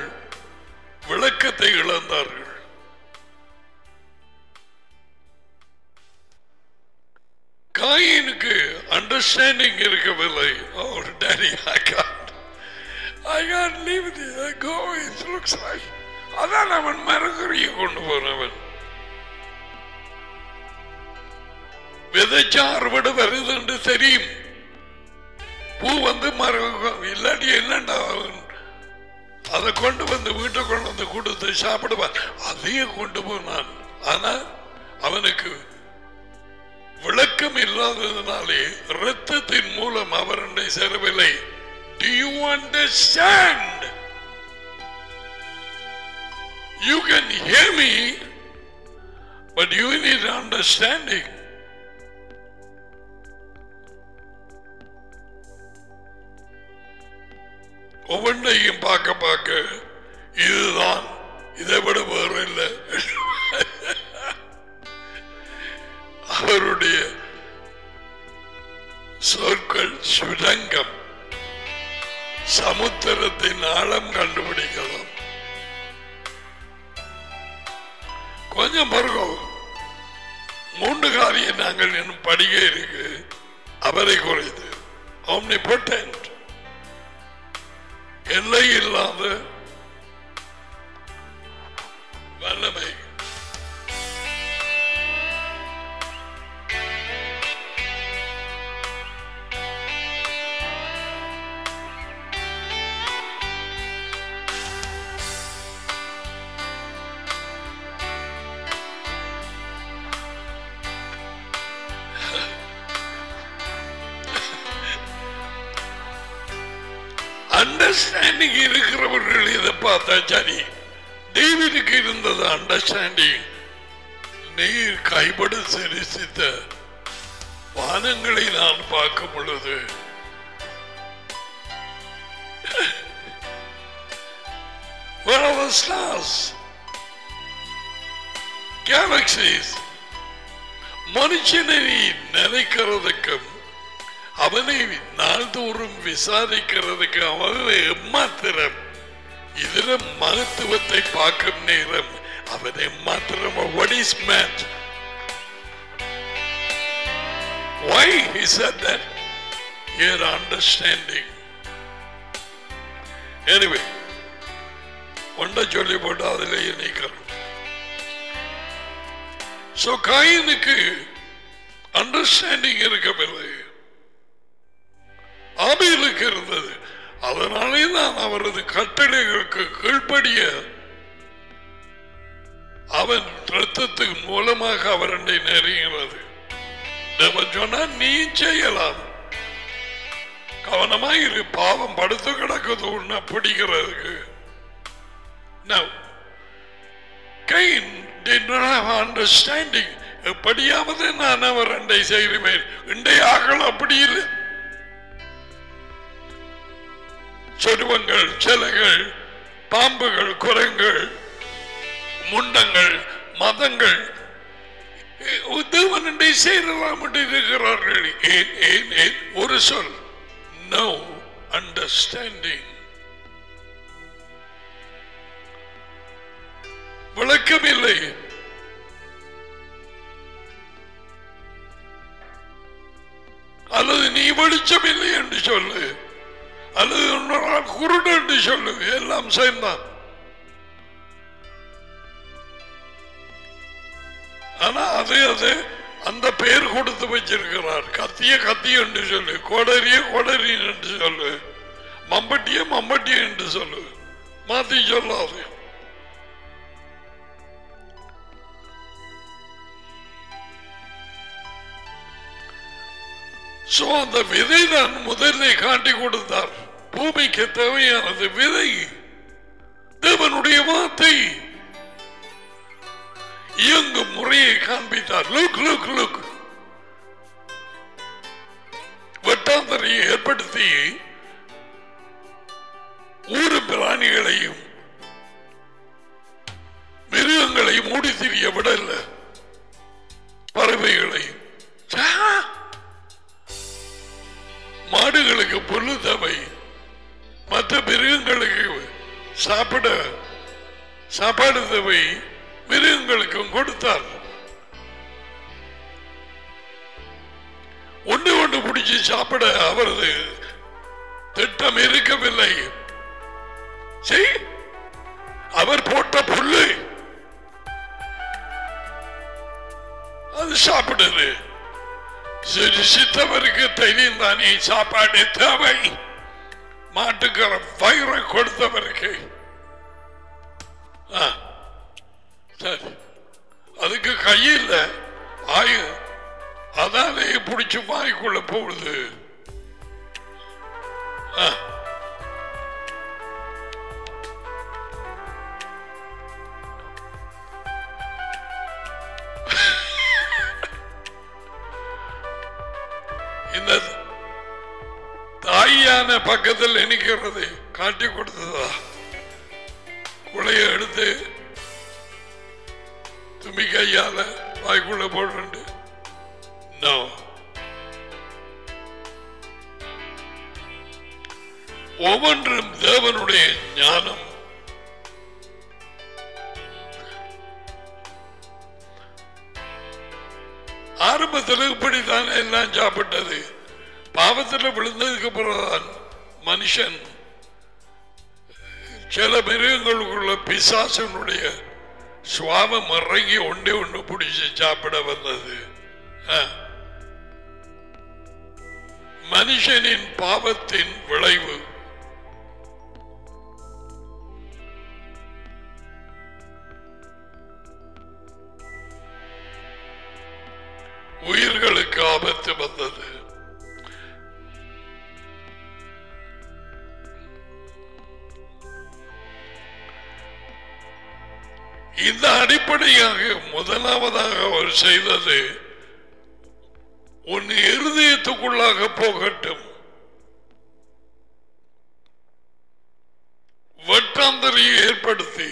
விளக்கத்தை இழந்தார்கள். காயினுக்கு அண்டர்ஸ்டாண்டிங் இருக்கவில்லை. அவர் daddy I God I God leave the go it looks like அதான் அவன் மரகுரிய கொண்டு போனவன். விதைச்சா அறுவடை வருது என்று தெரியும். பூ வந்து மரம் இல்லாட்டி என்னண்டா அதை கொண்டு வந்து வீட்டை கொண்டு வந்து கொடுத்து சாப்பிடுவான். அதையும் கொண்டு போனான். ஆனா அவனுக்கு விளக்கம் இல்லாததுனாலே ரத்தத்தின் மூலம் அவருடைய செலவில்லை Do you understand? You can hear me, but you need understanding. ஒவ்வொன்றையும் பார்க்க பார்க்க இதுதான் இதை விட வேறு இல்லை அவருடைய சொற்கள் சுரங்கம். சமுத்திரத்தின் ஆழம் கண்டுபிடிக்கலாம். கொஞ்சம் பருகம் மூன்று காரியம் நாங்கள் இன்னும் படிக்க இருக்கு. அவரை குறைத்து. அவனை பொட்டன்ட் எல்லை இல்லாத வல்லமை. அண்டர்ஸ்டாண்டிங் இருக்கிறவர்கள் இதை பார்த்தா சரி டேவிடுக்கு இருந்தது அண்டர்ஸ்டாண்டிங் நீர் கைபட சரிசித்த வானங்களை நான் பார்க்கும் பொழுது Where are the stars? Galaxies. மனுஷனை நினைக்கிறதுக்கும் அவனை நாள்தோறும் விசாரிக்கிறதுக்கு அவனை எம்மாத்திரம். இதுல மகத்துவத்தை பார்க்கும் நேரம் அவன் எம்மாத்திரம் what is meant? Why he said that? Here understanding. Anyway ஒன்றை சொல்லி போட்டு அதில் இணைக்கிறோம் சோ காயினுக்கு அண்டர்ஸ்டாண்டிங் இருக்க இருக்கவில்லை. ஆபேலுக்கு இருந்தது அதனாலே தான் அவரது கட்டளைகளுக்கு கீழ்ப்படிய அவன் ரத்தத்தின் மூலமாக அவர் நெருங்கினது. நம்ம சொன்னா நீ செய்யலாம். கவனமாயிரு பாவம் படுத்து கிடக்குது உன்னை பிடிக்கிறதுக்கு. Now, did not have understanding. எப்படியாவது நான் அவர் அண்டை செய்கிறேன் இண்டை ஆகல அப்படி இல்லை. சொருவங்கள் சிலைகள் பாம்புகள் குரங்கள் முண்டங்கள் மதங்கள். தேவனண்டை சேரலாம் இருக்கிறார்கள். ஏன் ஏன் ஏன்? ஒரு சொல். நோ அண்டர்ஸ்டாண்டிங் விளக்கம் இல்லை அல்லது நீ வெளிச்சம் இல்லை என்று சொல்லு. அல்லது இன்னொரு குருடு என்று சொல்லு எல்லாம் சேர்ந்தான் ஆனா அது அது அந்த பெயர் கொடுத்து வச்சிருக்கிறார். கத்திய கத்தி என்று சொல்லு. கொடரிய கொடரி என்று சொல்லு. மம்பட்டிய மம்பட்டிய என்று சொல்லு. மாத்தி சொல்லாது. சோ அந்த விதை தான் முதலில் காட்டி கொடுத்தார். பூமிக்கு தேவையானது விதை தேவனுடைய வார்த்தை. இயங்கும் முறையை காண்பித்தார். லுக் லுக் லுக் வெட்டாந்தரையை ஏற்படுத்தி ஊரு பிராணிகளையும் மிருகங்களை மூடி திரிய விடல பறவைகளையும். மாடுகளுக்கு பொருள் தேவை. மற்ற மிருகங்களுக்கு சாப்பிட சாப்பாடு தேவை மிருகங்களுக்கும் கொடுத்தார். ஒன்று ஒன்று பிடிச்சி சாப்பிட அவரது திட்டம் இருக்கவில்லை. அவர் போட்ட புல்லு. அது சாப்பிடுது. சித்தவருக்கு தெரியும் தானே சாப்பாடு தேவை. மாட்டுக்கிற பயிரை கொடுத்தவருக்கு. சரி. அதுக்கு கையில் ஆயு அதானே பிடிச்சி வாய்க்குள்ள போடுது. இந்த தாயான பக்கத்தில் நிற்கிறது. காட்டி கொடுத்ததா? குழைய எடுத்து தும்பி கையால வாய்க்குள்ள போடுறேன் ஒவ்வொன்றும் தேவனுடைய ஞானம். ஆரம்பத்தில் இப்படித்தான் எல்லாம் சாப்பிட்டது? பாவத்தில் விழுந்ததுக்கு பிறகுதான் மனுஷன் சில மிருகங்களுக்குள்ள பிசாசனுடைய சுவாமம் இறங்கி ஒன்றே ஒன்று பிடிச்சி சாப்பிட வந்தது. மனுஷனின் பாவத்தின் விளைவு படியாக முதலாவதாக அவர் செய்தது உன் இருதயத்துக்குள்ளாக போகட்டும். வட்டாந்தரையை ஏற்படுத்தி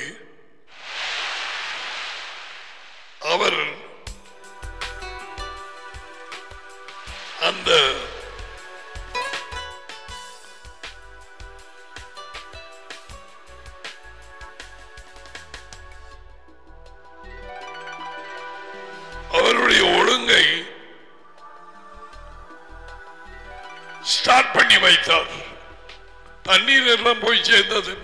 தண்ணீர் எல்லாம் போய் சேர்ந்தது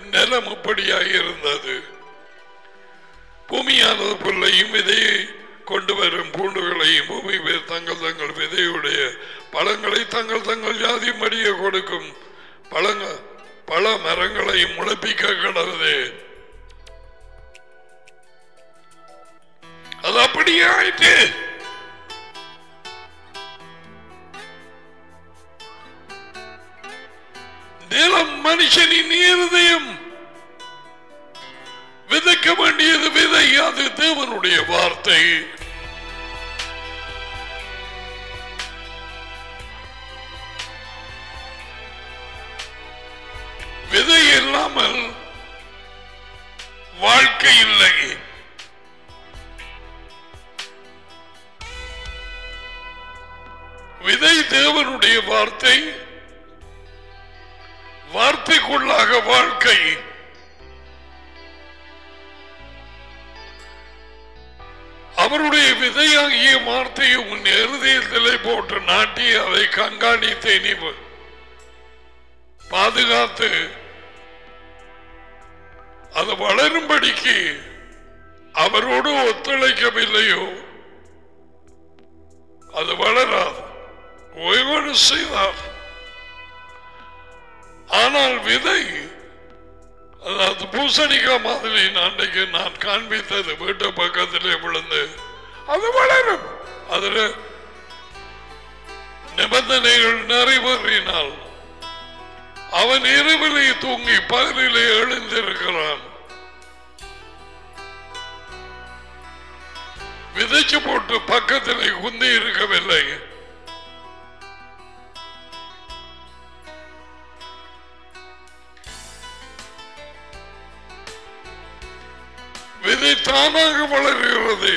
விதை தானாக வளர்கிறது.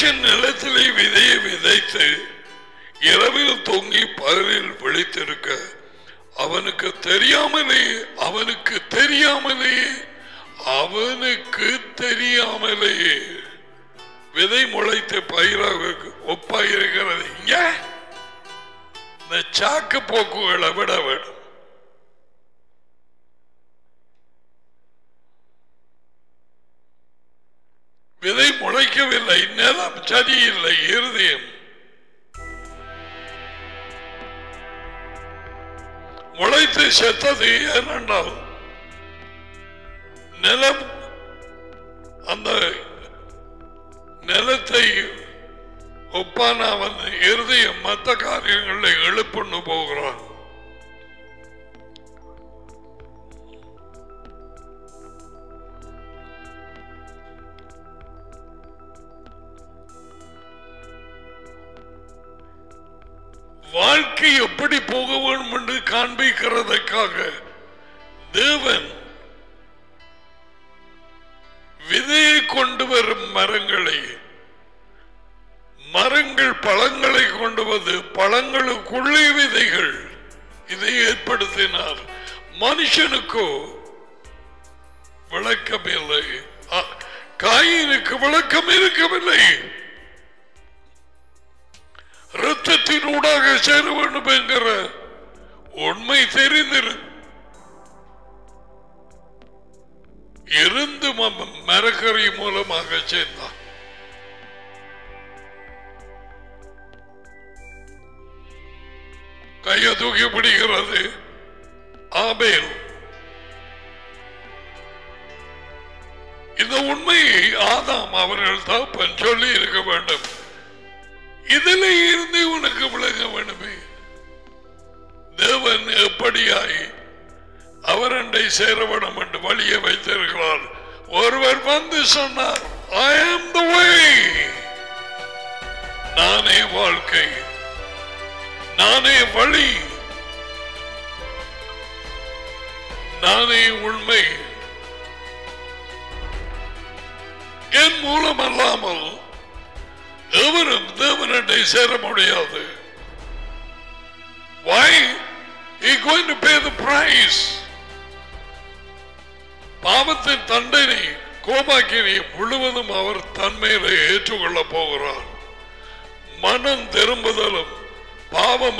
மனுஷன் நிலத்திலே விதையை விதைத்து இரவில் தொங்கி பகலில் விழித்திருக்க அவனுக்கு தெரியாமலே அவனுக்கு தெரியாமலே அவனுக்கு தெரியாமலே விதை முளைத்து பயிராக ஒப்பாயிருக்கிறது. இங்க இந்த சாக்கு போக்குகளை விட வேண்டும். உழைத்து செத்தது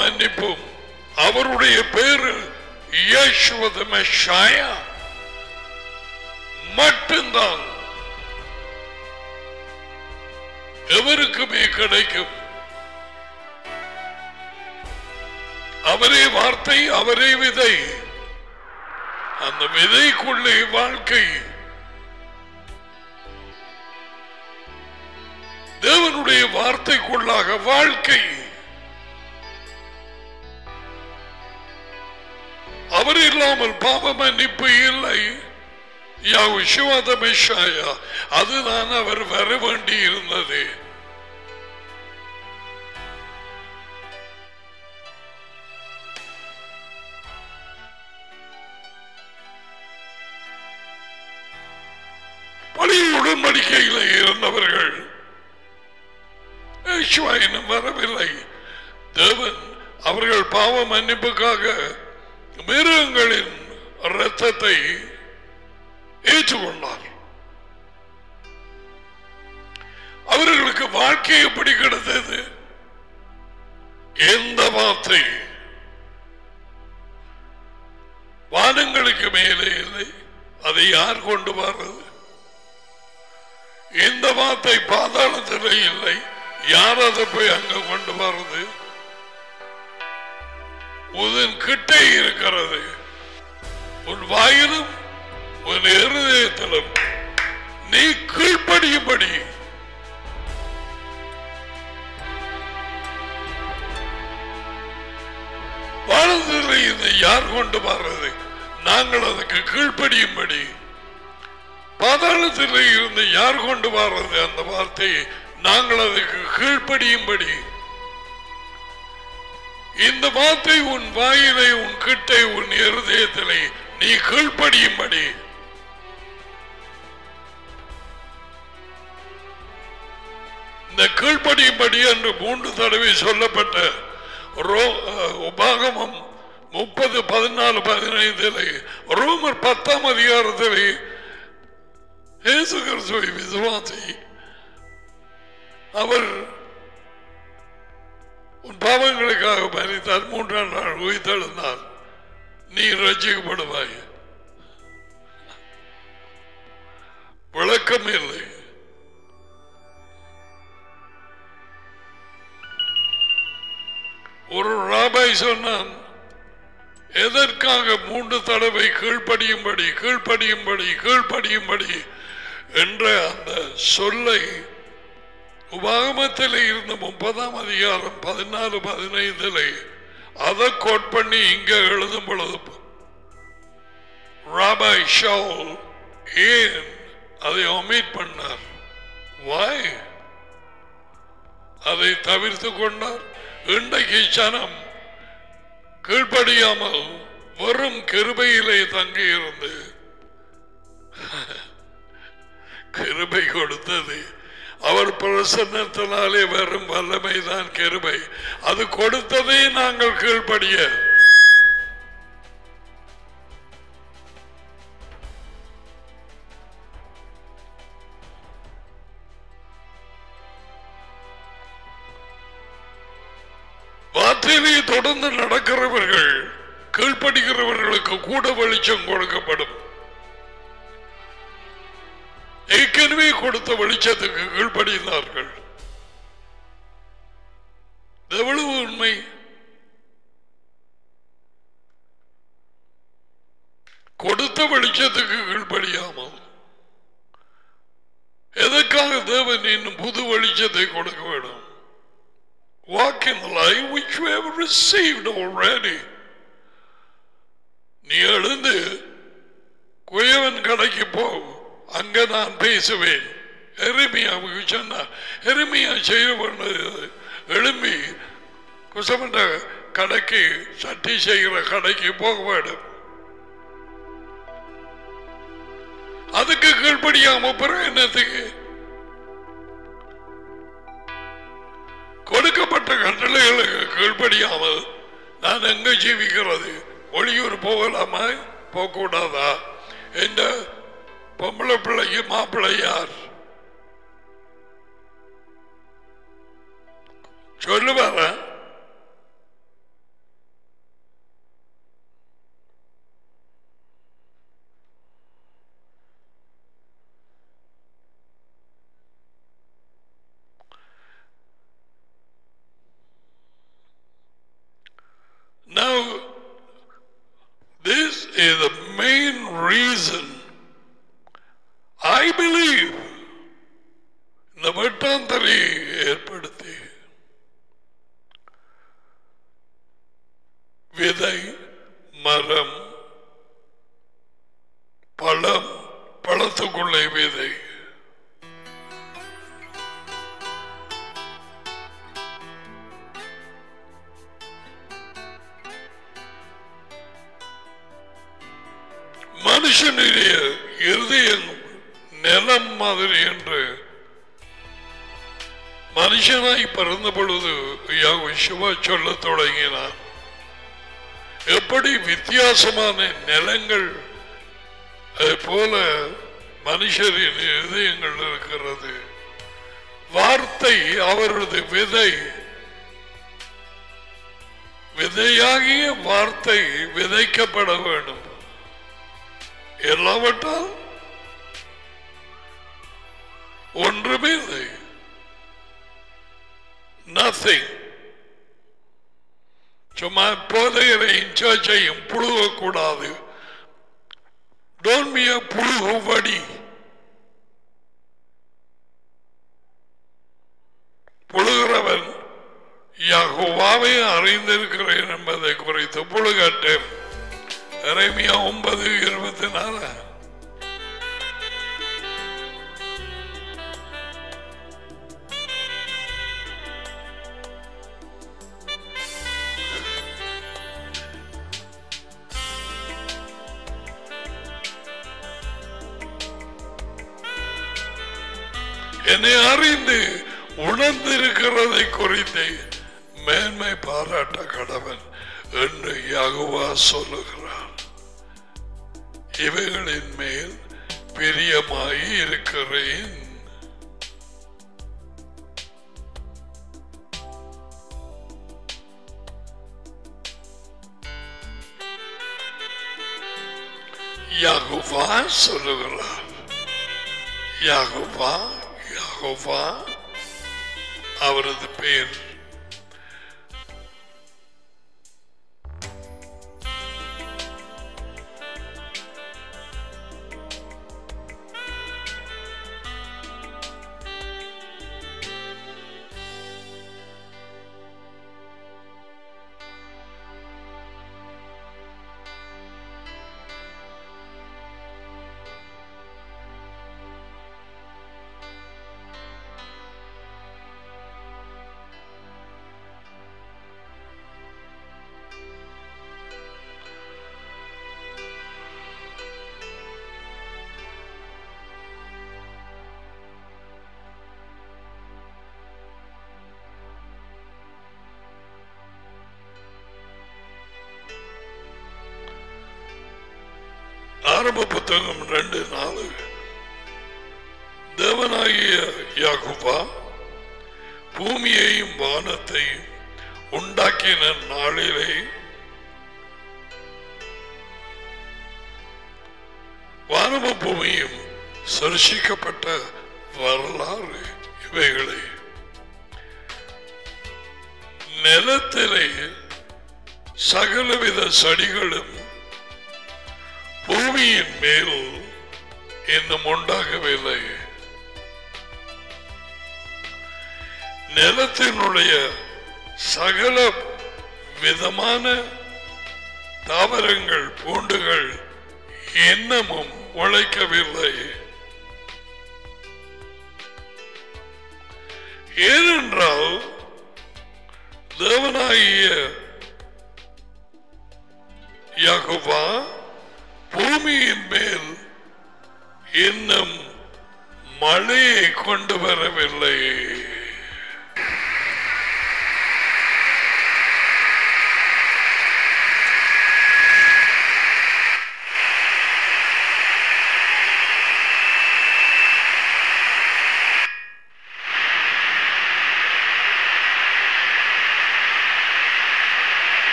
மன்னிப்பும் அவருடைய பேரு இயேசுவத மட்டும்தான். எவருக்குமே கிடைக்கும். அவரே வார்த்தை அவரே விதை. அந்த விதைக்குள்ளே வாழ்க்கை. தேவனுடைய வார்த்தைக்குள்ளாக வாழ்க்கை. அவர் இல்லாமல் பாவ மன்னிப்பு இல்லை. மெஷாயா அதுதான் அவர் வர வேண்டி இருந்தது. பழைய உடன்படிக்கையில இருந்தவர்கள் இன்னும் வரவில்லை. தேவன் அவர்கள் பாவ மன்னிப்புக்காக மிருகங்களின் ரத்தத்தை ஏற்றுக்கொண்டார். அவர்களுக்கு வாழ்க்கை எப்படி கிடைத்தது? எந்த வார்த்தை? வானங்களுக்கு மேலே இல்லை அதை யார் கொண்டு வர்றது? எந்த வார்த்தை பாதாளத்தில் இல்லை யார் அதை போய் அங்க கொண்டு வர்றது? உதன் கிட்டே இருக்கிறது. உன் வாயிலும் உன் இருதயத்திலும் நீ கீழ்படியும்படி வாழ்ந்ததில்லை இதை யார் கொண்டு வர்றது? நாங்கள் அதுக்கு கீழ்ப்படியும்படி. பாதாளத்தில் இருந்து யார் கொண்டு வர்றது? அந்த வார்த்தையை நாங்கள் அதுக்கு கீழ்ப்படியும்படி. இந்த வார்த்தை உன் வாயிலை உன் கிட்டை உன் இருதயத்திலே நீ கீழ்படியும்படி இந்த கீழ்படியும்படி என்று மூன்று தடவை சொல்லப்பட்ட ரோ- உபாகமம் முப்பது பதினாலு பதினைந்திலே ரோமர் பத்தாம் அதிகாரத்திலே இயேசு கிறிஸ்துவை விசுவாசி. அவர் உன் பாவங்களுக்காக மறித்தார் மூன்றாம் நாள் உயிர்த்தெழுந்தார் நீ ரட்சிக்கப்படுவாய். விளக்கம் இல்லை. ஒரு ராபாய் சொன்னான் எதற்காக மூன்று தடவை கீழ்ப்படியும்படி கீழ்ப்படியும்படி கீழ்ப்படியும்படி? என்ற அந்த சொல்லை உபாகமத்தில் இருந்த முப்பதாம் அதிகாரம் பதினாலு பதினைந்தில் அதை கோட் பண்ணி இங்க எழுதும் பொழுது ராபாய் ஷவுல் ஏன் அதை ஒமீட் பண்ணார்? வாய் அதை தவிர்த்து கொண்டார். இன்றைக்கு சனம் கீழ்படியாமல் வெறும் கிருபையிலே தங்கியிருந்து கிருபை கொடுத்தது அவர் பிரசன்னத்தினாலே வெறும் வல்லமைதான் கருமை. அது கொடுத்ததை நாங்கள் கீழ்படிய வார்த்தையிலே தொடர்ந்து நடக்கிறவர்கள் கீழ்ப்படுகிறவர்களுக்கு கூட வெளிச்சம் கொடுக்கப்படும். கொடுத்த வெளிச்சத்துக்கு கீழ்படியிருந்தார்கள் எவ்வளவு உண்மை. கொடுத்த வெளிச்சத்துக்கு கீழ்படியாமல் எதற்காக தேவன் இன்னும் புது வெளிச்சத்தை கொடுக்க வேண்டும்? Walk in the light which you have received already. நீ எழுந்து குயவன் கடைக்கு போ. அங்க நான் பேசுவேன். எருமையாவுக்கு சொன்னார் எருமையா செய்ய வேண்டியது எழும்பி குசமண்ட கடைக்கு சட்டி செய்கிற கடைக்கு போக வேண்டும். அதுக்கு கீழ்படியாம பிறகு என்னத்துக்கு? கொடுக்கப்பட்ட கட்டளைகளுக்கு கீழ்படியாமல் நான் எங்க ஜீவிக்கிறது? ஒளியூர் போகலாமா? போகக்கூடாதா? என்ன பொம்பளை பிள்ளைக்கு மாப்பிள்ளை யார்? சொல்லுவார Now, this is the main reason I believe இந்த வெட்டாந்தரை ஏற்படுத்தி விதை மரம் பழம் பழத்துக்குள்ளே விதை. மனுஷனுடைய இருதயம் நிலம் மாதிரி என்று மனுஷனாய் பிறந்த பொழுது யாவும் சிவா சொல்ல தொடங்கினார். எப்படி வித்தியாசமான நிலங்கள் அது போல மனுஷரின் இதயங்கள் இருக்கிறது. வார்த்தை அவரது விதை. விதையாகிய வார்த்தை விதைக்கப்பட வேண்டும். எல்லாவற்றால் ஒன்றுமே இல்லை. நத்திங் சும்மா போதையரையும் சர்ச்சையும் புழுகக்கூடாது. டோன்ட் பி a புழுகுவடி. புழுகிறவன் யகுவாவை அறிந்திருக்கிறேன் என்பதை குறித்து புழுகட்டேன் இறைமையா ஒன்பது இருபத்தி நாலு. என்னை அறிந்து உணர்ந்திருக்கிறதை குறித்து மேன்மை பாராட்ட கடவன் என்று யகுவா சொல்லுகிறார். இவைகளின் மேல் பிரியமாய் இருக்கிறேன். யகுவா சொல்லுகிறார். யகுவா யகுவா அவரது பெயர்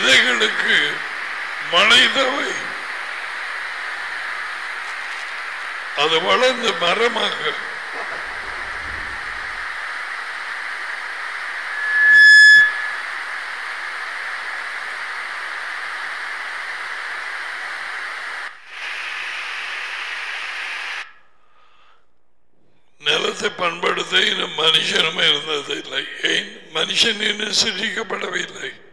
விதைகளுக்கு மழை தேவை அது வளர்ந்த மரமாக. நிலத்தை பண்படுத்த இன்னும் மனுஷனுமே இருந்ததில்லை. ஏன்? மனுஷன் இன்னும் சிரிக்கப்படவில்லை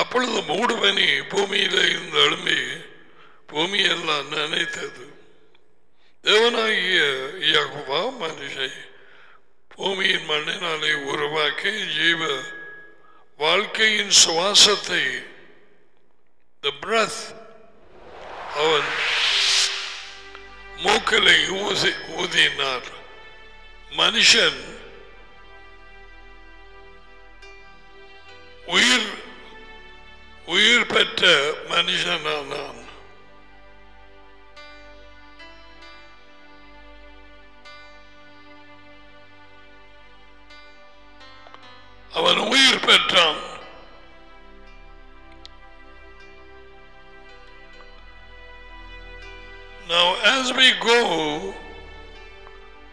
அப்பொழுது மூடுபனி பூமியில இருந்து எழும்பி பூமியெல்லாம் நினைத்தது. தேவனாகிய யகுவா மனுஷை பூமியின் மண்ணினாலே உருவாக்கி ஜீவ வாழ்க்கையின் சுவாசத்தை த பிரத் அவன் மூக்களை ஊசி ஊதினார். மனுஷன் உயிர் உயிர் பெற்ற மனுஷனானான் அவன் உயிர் பெற்றான். Now, as we go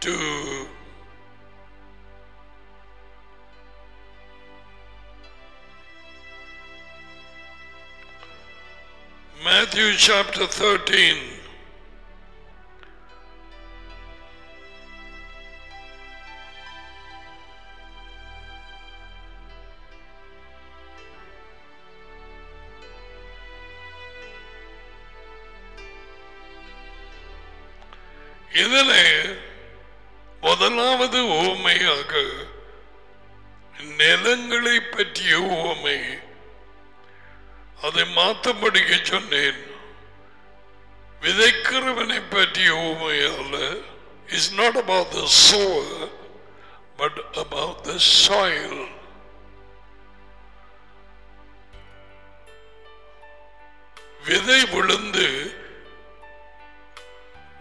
to Matthew chapter 13, இதிலே முதலாவது ஓமையாக நிலங்களை பற்றிய ஓமை அதை மாத்தம்படிக்க சொன்னேன். விதைக்கிறவனை பற்றிய ஓமை is not about the but about the soil விதை விழுந்து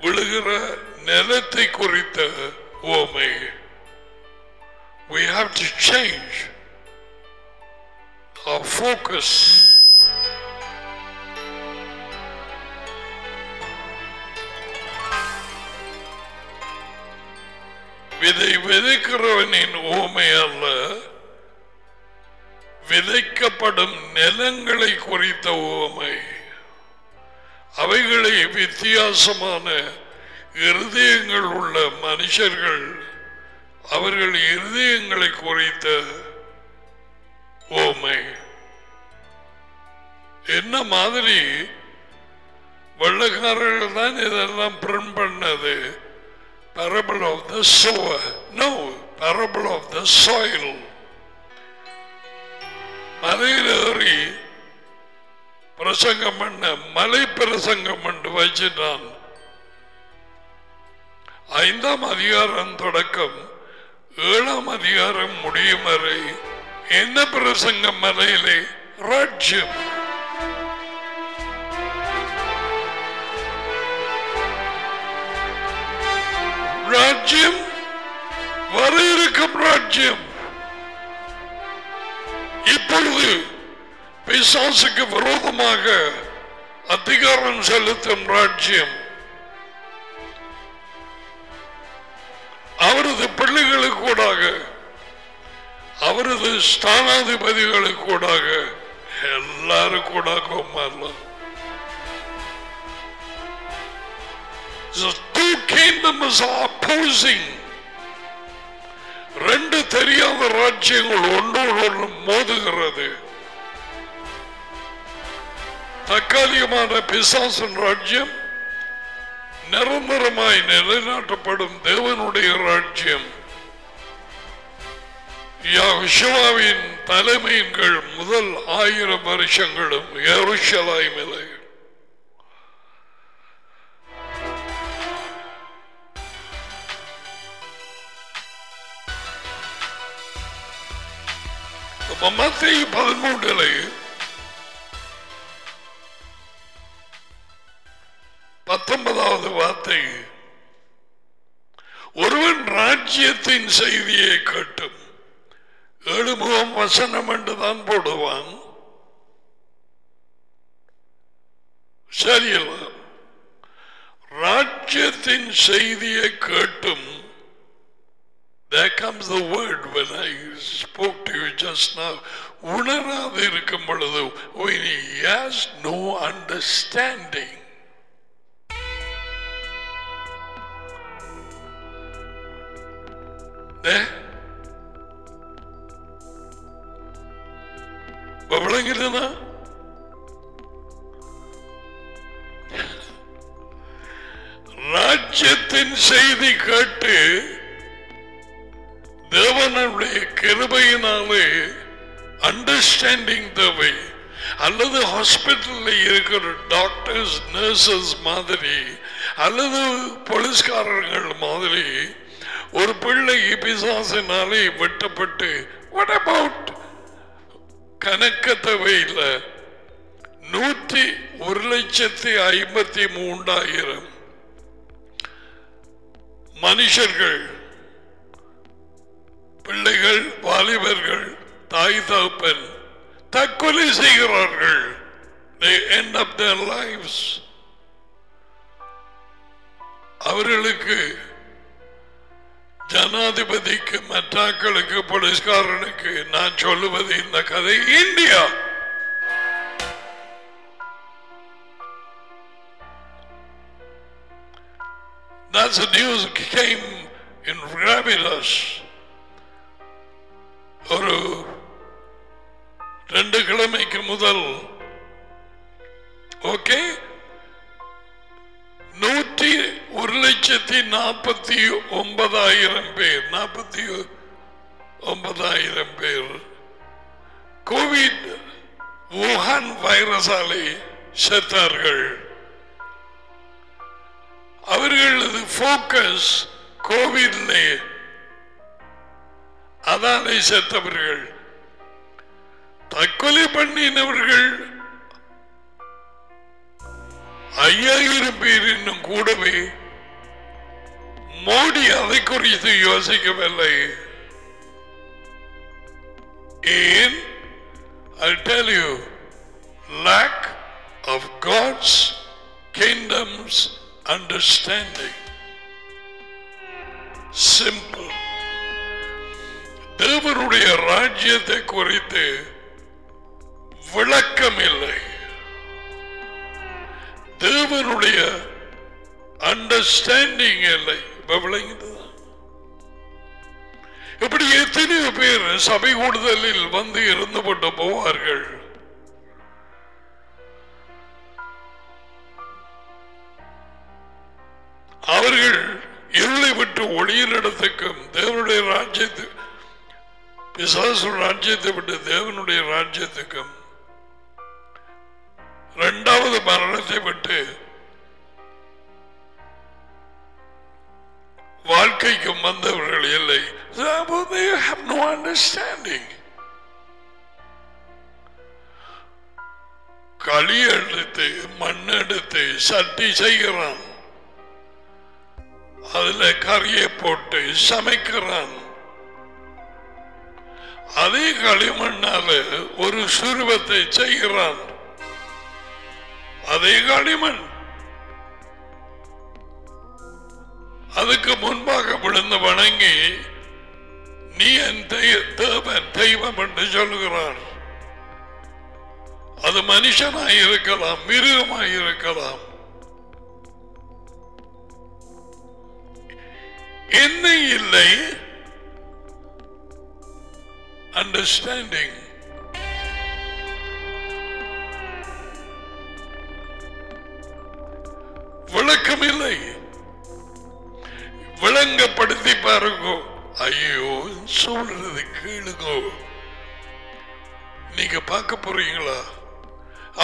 விழுகிற நிலத்தை குறித்த ஓமை we have to change our focus. விதை விதைக்கிறவனின் ஊமை அல்ல. விதைக்கப்படும் நிலங்களை குறித்த ஊமை அவைகளை வித்தியாசமான இருதயங்கள் உள்ள மனுஷர்கள் அவர்கள் இருதயங்களை குறித்த ஓமை. என்ன மாதிரி? வெள்ளக்காரர்கள் தான் இதெல்லாம் பிரிண்ட் பண்ணது. Parable of the sower. No parable of the soil. மலையில் ஏறி பிரசங்கம் பண்ண மலை பிரசங்கம் பண்ணு வச்சிட்டான். ஐந்தாம் அதிகாரம் தொடக்கம் ஏழாம் அதிகாரம் முடியும் வரை என்ன பிரசங்கம் மலையிலே? ராஜ்யம். ராஜ்யம் வர இருக்கும் ராஜ்யம். இப்பொழுது பிசாசுக்கு விரோதமாக அதிகாரம் செலுத்தும் ராஜ்யம். அவரது பிள்ளைகளுக்கு கூடாக அவரது ஸ்தானாதிபதிகளுக்கு கூடாக எல்லாரும் கூட மாறலாம். The two kingdoms are opposing ரெண்டு தெரியாத ராஜ்யங்கள் ஒன்றோடு ஒன்று மோதுகிறது. தற்காலிகமான பிசாசன் ராஜ்யம் நிரந்தரமாய் நிலைநாட்டப்படும் தேவனுடைய ராஜ்யம். யெகோஷுவாவின் தலைமையின் கீழ் முதல் ஆயிரம் வருஷங்களும் எருஷலாய்மிலே அப்ப மத்திய பதிமூன்றிலே பத்தொன்பதாவது வார்த்தை. ஒருவன் ராஜ்யத்தின் செய்தியை கேட்டும். ஏழு முகம் வசனம் என்றுதான் போடுவான். சரியில்ல. ராஜ்யத்தின் செய்தியை கேட்டும். There comes the word when I spoke to you just now. உணராது இருக்கும் பொழுது when he has no understanding. Eh? இப்ப விளங்குறதா ராஜ்யத்தின் செய்தி கேட்டு தேவனுடைய கிருபையினாலே அண்டர்ஸ்டாண்டிங் தேவை. அல்லது ஹாஸ்பிட்டல்ல இருக்கிற டாக்டர்ஸ் நர்சஸ் மாதிரி அல்லது போலீஸ்காரர்கள் மாதிரி ஒரு பிள்ளை பிசாசினாலே வெட்டப்பட்டு what அபவுட் கணக்க தேவையில்லை. நூற்றி ஒரு லட்சத்தி ஐம்பத்தி மூன்றாயிரம் மனுஷர்கள் பிள்ளைகள் வாலிபர்கள் தாய் தகப்பன் தற்கொலை செய்கிறார்கள் they end up their lives. அவர்களுக்கு ஜனாதிபதிக்கு மற்றாக்களுக்கு போலீஸ்காரனுக்கு நான் சொல்லுவது இந்த கதை India. That's the news came in Rabidas. ஒரு ரெண்டு கிழமைக்கு முதல் ஓகே நூற்றி ஒரு லட்சத்தி நாற்பத்தி ஒன்பதாயிரம் பேர் நாற்பத்தி ஒன்பதாயிரம் பேர் கோவிட் வுஹான் வைரஸாலே செத்தார்கள். அவர்களது போக்கஸ் கோவிட்லே அதானை செத்தவர்கள். தற்கொலை பண்ணினவர்கள். ஐயாயிரம் பேர் இன்னும் கூடவே. மோடி அதை குறித்து யோசிக்கவில்லை. ஏன்? I tell you, lack of God's kingdom's understanding. Simple. தேவனுடைய ராஜ்யத்தை குறித்து விளக்கம் இல்லை தேவனுடைய அண்டர்ஸ்டாண்டிங் இல்லை. இப்ப இப்படி எத்தனையோ பேர் சபை கூடுதலில் வந்து இருந்து கொண்டு போவார்கள். அவர்கள் இருளை விட்டு ஒளியின் இடத்துக்கும் தேவனுடைய ராஜ்யத்து பிசாசு ராஜ்யத்தை விட்டு தேவனுடைய ராஜ்யத்துக்கும் இரண்டாவது மரணத்தை விட்டு வாழ்க்கைக்கும் வந்தவர்கள் இல்லை. அண்டர்ஸ்டாண்டிங் களி எடுத்து மண் எடுத்து சட்டி செய்கிறான். அதுல கறியை போட்டு சமைக்கிறான். அதே களிமண்ணால ஒரு சுருவத்தை செய்கிறான். அதே களிமண். அதுக்கு முன்பாக விழுந்து வணங்கி நீ என் தெய்வ- தேவன் தெய்வம் என்று சொல்லுகிறான் அது மனுஷனாய் இருக்கலாம் மிருகமாய் இருக்கலாம். என்ன இல்லை அண்டர்ஸ்டாண்டிங் விளக்கம் இல்லை விளங்கப்படுத்தி பாருங்க. ஐயோ சொல்றது கேளுங்க. நீங்க பார்க்க போறீங்களா?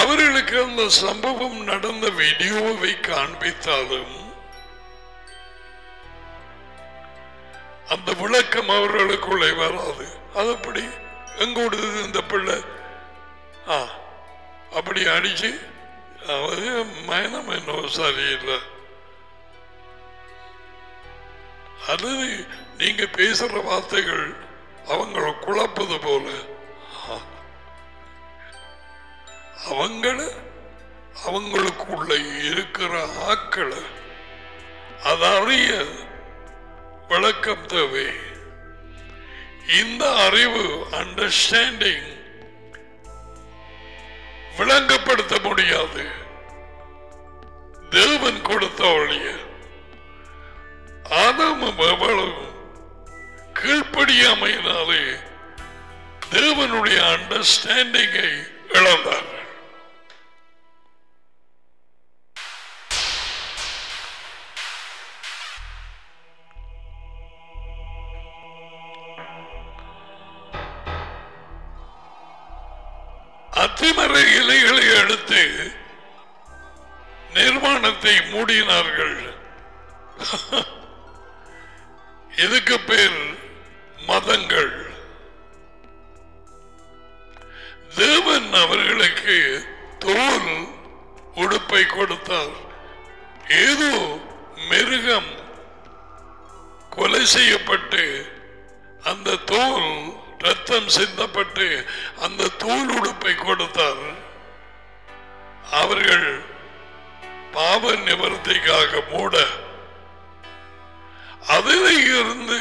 அவர்களுக்கு அந்த சம்பவம் நடந்த வீடியோவை காண்பித்தாலும் அந்த விளக்கம் அவர்களுக்குள்ளே வராது. அது அப்படி எங்கோடுது இந்த பிள்ளை. ஆ அப்படி அடிச்சு அது மயனம் என்ன சரியில்லை. அல்லது நீங்க பேசுற வார்த்தைகள் அவங்கள குழப்பது போல. அவங்கள அவங்களுக்குள்ள இருக்கிற ஆக்களை அது அறிய விளக்கம் தேவை. இந்த அறிவு அண்டர்ஸ்டாண்டிங் விளங்கப்படுத்த முடியாது. தேவன் கொடுத்த வழிய. ஆதாமும் எவ்வளவு கீழ்ப்படியாமையினாலே தேவனுடைய அண்டர்ஸ்டாண்டிங்கை இழந்தார்கள். அத்திமர இலைகளை எடுத்து நிர்மாணத்தை மூடினார்கள். இதுக்கு பேர் மதங்கள். தேவன் அவர்களுக்கு தோல் உடுப்பை கொடுத்தார். ஏதோ மிருகம் கொலை செய்யப்பட்டு அந்த தோல் ரத்தம் சிந்தப்பட்டு அந்த தூள் உடுப்பை கொடுத்தார். அவர்கள் பாவ நிவர்த்திக்காக மூட அதில் இருந்து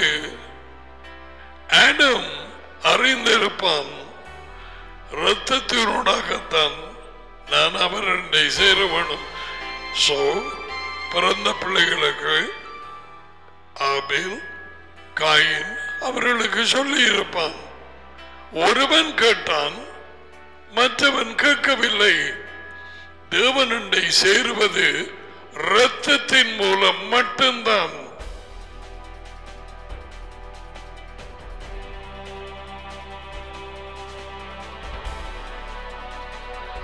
ஆடம் அறிந்திருப்பான். ரத்தத்தினூடாகத்தான் நான் அவரண்டை சேர வேணும் சோ பிறந்த பிள்ளைகளுக்கு ஆபில் காயின் அவர்களுக்கு சொல்லி இருப்பான் ஒருவன் கேட்டான் மற்றவன் கேட்கவில்லை. தேவனண்டை சேருவது இரத்தத்தின் மூலம் மட்டும்தான்.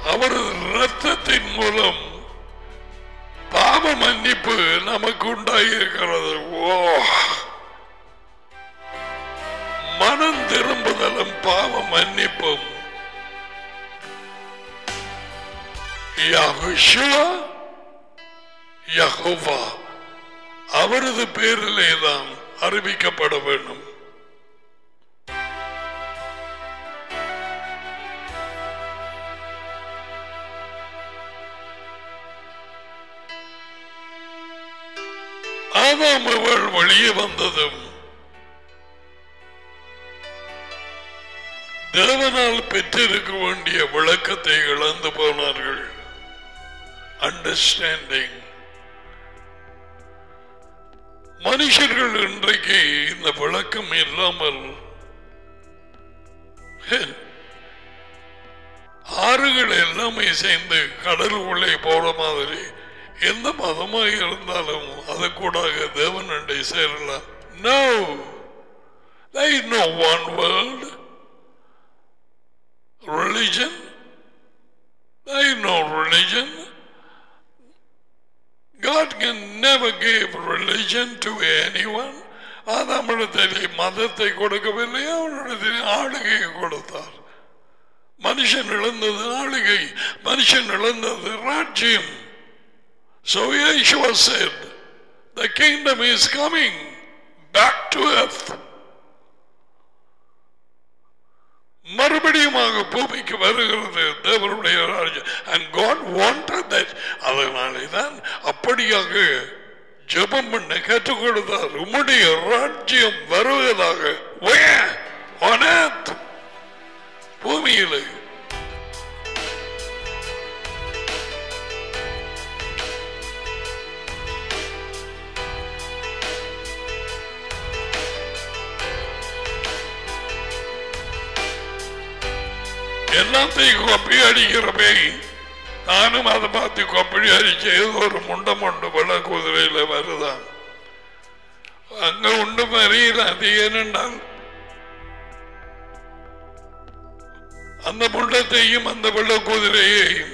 அவரது இரத்தத்தின் மூலம் பாவ மன்னிப்பு நமக்கு உண்டாயிருக்கிறது ஓ! மனம் திரும்புதலும் பாவ மன்னிப்பும். யஹோஷுவா, அவரது பேரிலே தான் அறிவிக்கப்பட வேண்டும். ஆதாம் அவள் வெளியே வந்ததும். தேவனால் பெற்றிருக்க வேண்டிய விளக்கத்தை இழந்து போனார்கள். அண்டர்ஸ்டாண்டிங் மனுஷர்கள் இன்றைக்கு இந்த விளக்கம் இல்லாமல் ஆறுகள் எல்லாமே சேர்ந்து கடல் உள்ளே போற மாதிரி எந்த மதமாக இருந்தாலும் அது கூட தேவன் அண்டை சேரலாம். No there is no one world. Religion. There is no religion. God can never give religion to anyone. நம்மிடத்திலே மதத்தை கொடுக்கவில்லை அவனிடத்திலே ஆளுகையை கொடுத்தார் மனுஷன் இழந்தது ஆளுகை மனுஷன் இழந்தது ராஜ்யம் So Yeshua said, the kingdom is coming back to earth. மறுபடியுமாக பூமிக்கு வருகிறது தேவனுடைய ராஜ்யம் and God wanted தட் அதனாலே தான் அப்படியாக ஜெபம் பண்ண கற்றுக் கொடுத்தார் உம்முடைய ராஜ்யம் வருவதாக. பூமியிலே. எல்லாத்தையும் கொப்பி அடிக்கிறப்பே. நானும் அதை பார்த்து கொப்பி அடிச்சு ஒரு முண்டம் உண்டு பல குதிரையில வருதான். அங்க உண்டு மறியல அது ஏனென்றால் அந்த முண்டத்தையும் அந்த வெள்ள குதிரையையும்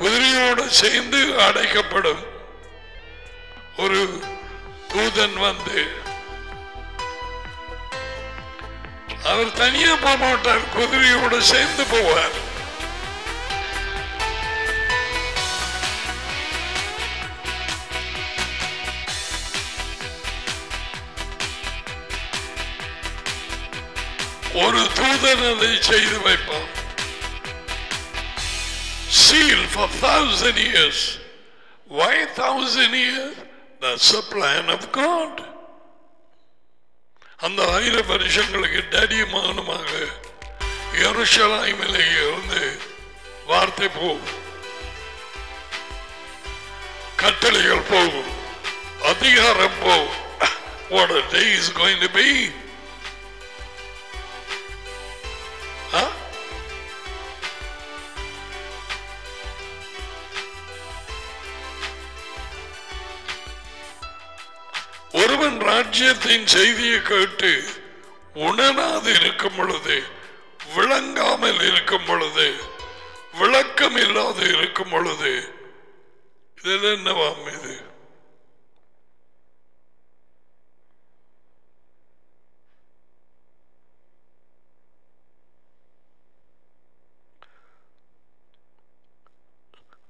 குதிரையோடு சேர்ந்து அடைக்கப்படும் ஒரு தூதன் வந்து அவர் தனியா போக மாட்டார் குதிரையோடு சேர்ந்து போவார் ஒரு தூதன் அதை செய்து வைப்பான் seal for thousand years. Why thousand years? That's the plan of God. அந்த ஆயிர வருஷங்களுக்கு தடியமானமாக எருஷலாய்மிலே இருந்து வார்த்தை போகும் கட்டளைகள் போகும் அதிகாரம் போகும் What a day is going to be. Huh? ஒருவன் ராஜ்யத்தின் செய்தியை கேட்டு உணராது இருக்கும் பொழுது விளங்காமல் இருக்கும் பொழுது விளக்கம் இல்லாது இருக்கும் பொழுது இதில் என்னவாம் இது?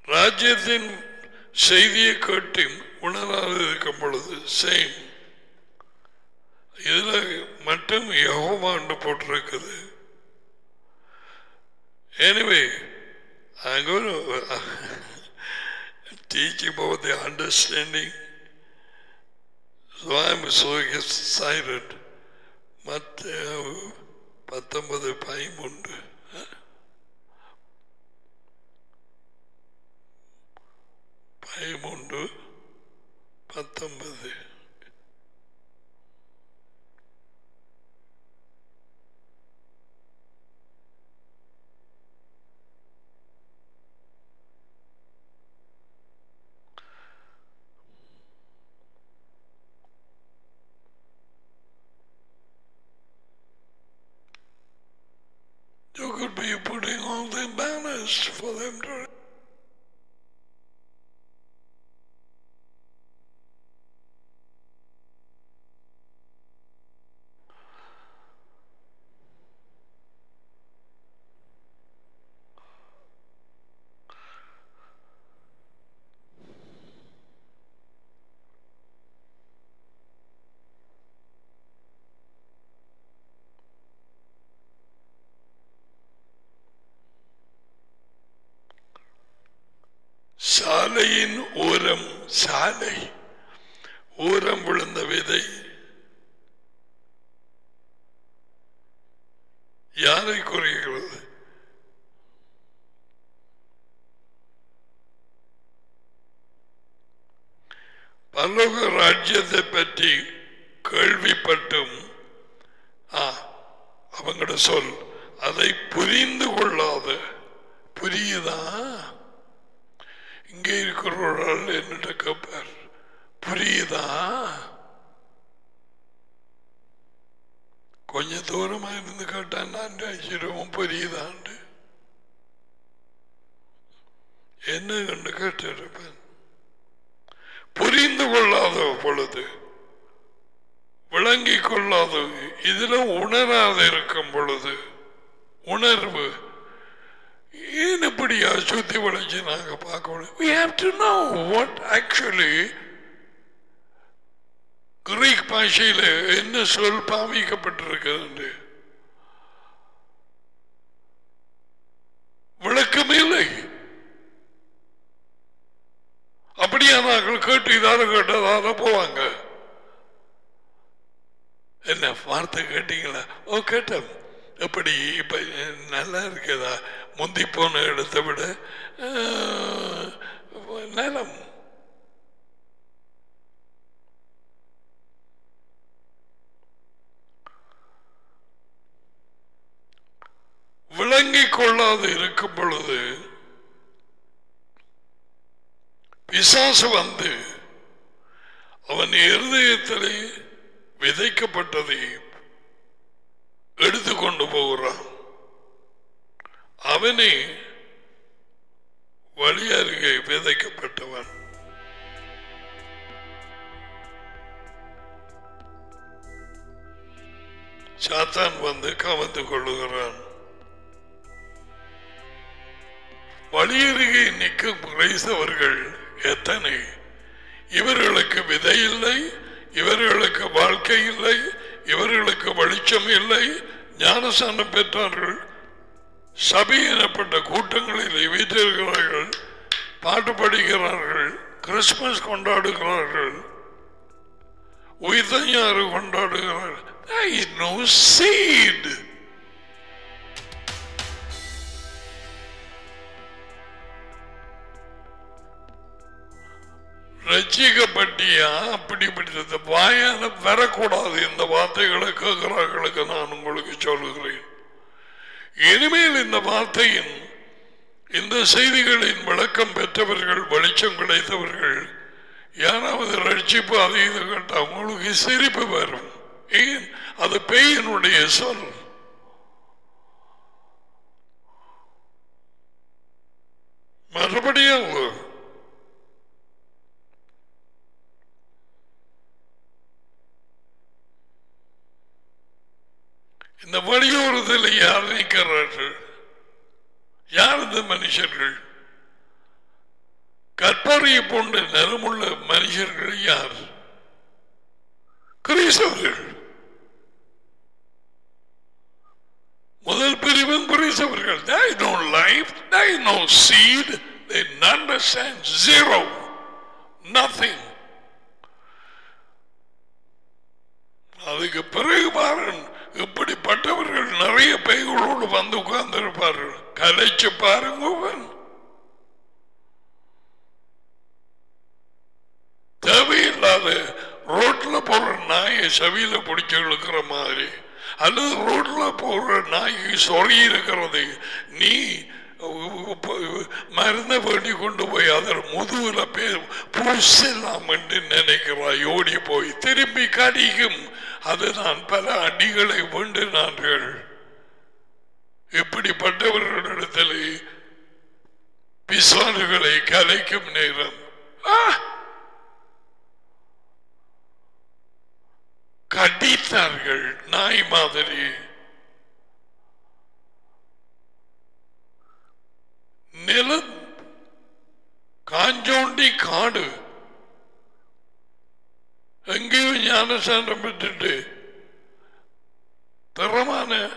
ராஜ்யத்தின் செய்தியை கேட்டு உணராது இருக்கும் பொழுது சேம் இதில் மட்டும் யகோவாண்டு போட்டிருக்குது எனிவே அங்கே ஒரு to teach about the understanding. So மற்ற so excited. பத்தொன்பது பதிமூன்று பதிமூன்று പത്തൊമ്പത്. You could be putting all the banners for them to சாலை ஊரம் விழுந்த விதை. யாரை குறைகிறது பல்லோக ராஜ்யத்தை பற்றி கேள்விப்பட்டும். ஆ, அவங்களோட சொல். அதை புரிந்து கொள்ளாத புரியுதா? இங்கே இருக்கிறவர்கள் ஒரு என்னிட்ட கேட்பார் புரியுதா? கொஞ்சம் தூரமா இருந்து கேட்டா ஆச்சரியமும் புரியுதாண்டு என்ன கண்டு கேட்டிருப்பேன். புரிந்து கொள்ளாத பொழுது விளங்கிக் கொள்ளாத இதுல உணராது இருக்கும் பொழுது உணர்வு ஏன் இப்படியா சுத்தி வளைச்சு நாங்க பார்க்கணும்? We have to know what actually Greek பாஷையில என்ன சொல் பாவிக்கப்பட்டிருக்கிறது. விளக்கமே இல்லை. அப்படியா நாங்கள் கேட்டு இதாலும் கேட்டதால போவாங்க. என்ன வார்த்தை கேட்டீங்களா? ஓ கேட்டோம். எப்படி? இப்ப நல்லா இருக்குதா? முந்தி போன இடத்தை விட நிலம். விளங்கிக் கொள்ளாது இருக்கும் பொழுது பிசாசு வந்து அவன் இருதயத்திலே விதைக்கப்பட்டதை எடுத்துக்கொண்டு போகிறான். அவனே வழி அருகே விதைக்கப்பட்டவன். சாத்தான் வந்து கவந்து கொள்ளுகிறான். வழியருகே நிற்கும் கிரைஸ்தவர்கள் எத்தனை? இவர்களுக்கு விதை இல்லை இவர்களுக்கு வாழ்க்கை இல்லை இவர்களுக்கு வெளிச்சம் இல்லை ஞானசானம் பெற்றார்கள். சபை எனப்பட்ட கூட்டங்களில் வீட்டிருக்கிறார்கள் பாட்டு படிக்கிறார்கள் கிறிஸ்துமஸ் கொண்டாடுகிறார்கள் உயிர்த்தஞ்சாறு கொண்டாடுகிறார்கள். There is no அப்படிப்பட்டது வாயால வரக்கூடாது. இந்த வார்த்தைகளை கேட்கிறார்களுக்கு நான் உங்களுக்கு சொல்லுகிறேன். இனிமேல் இந்த வார்த்தையின் இந்த செய்திகளின் விளக்கம் பெற்றவர்கள் வெளிச்சம் கிடைத்தவர்கள் யாராவது ரட்சிப்பு அது இது கேட்டால் உங்களுக்கு சிரிப்பு வரும். ஏன்? அது பெய்யனுடைய சொல். மறுபடியும் இந்த வழியோரத்தில் யார் நிற்கிறார்கள் யார் இந்த மனுஷர்கள்? கற்பனை போன்ற நிறமுள்ள மனுஷர்கள் யார்? கிறிஸ்தவர்கள். முதல் பிரிவன் கிறிஸ்தவர்கள். They no life they no seed they understand zero nothing. அதுக்கு பிறகு பாருங்க இப்படிப்பட்டவர்கள் நிறைய பேய்களோடு வந்து உட்கார்ந்திருப்பார்கள். கலைச்சு பாருங்க தேவையில்லாத ரோட்ல போற நாயை செவியில பிடிச்சு இழுக்கிற மாதிரி அல்லது ரோட்ல போற நாய்க்கு சொறி இருக்கிறது நீ மருந்த வேண்டி கொண்டு போய் அதன் முதுகுல பேர் பூசலாம் என்று நினைக்கிறாய். ஓடி போய் திரும்பி கடிக்கும். அதுதான் பல அடிகளை வேண்டினார்கள் இப்படிப்பட்டவர்களிடத்தில் பிசாறுகளை கலைக்கும் நேரம். ஆ! கடித்தார்கள் நாய் மாதிரி. நிலம் காஞ்சோண்டி காடு எங்கேயும் ஞானசானம் பெற்றுட்டு தரமான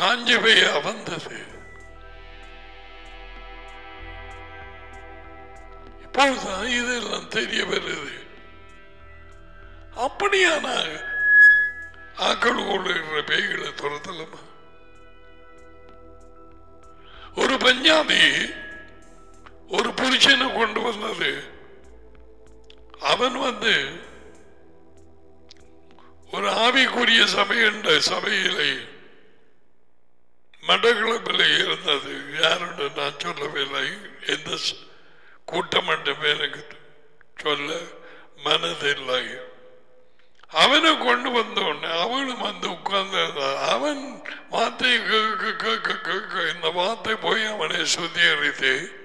காஞ்சவையா வந்தது. இப்பொழுதுதான் இதெல்லாம் தெரிய வருது. அப்படியான ஆக்கள் கொள்ளுகிற பேய்களை துரத்தலாமா? ஒரு பஞ்சாபி ஒரு புருஷனை கொண்டு வந்தது. அவன் வந்து ஒரு ஆவிக்குரிய சபை என்ற சபையிலே மடக்கிழப்பில் இருந்தது. யாருன்னு நான் சொல்லவில்லை. எந்த ச- கூட்டம் என்று எனக்கு சொல்ல மனதில்லை. அவனை கொண்டு வந்தோடனே அவனும் வந்து உட்கார்ந்து அவன் வார்த்தை கேட்க கேட்க கேட்க இந்த வார்த்தை போய் அவனை சுத்திகரித்து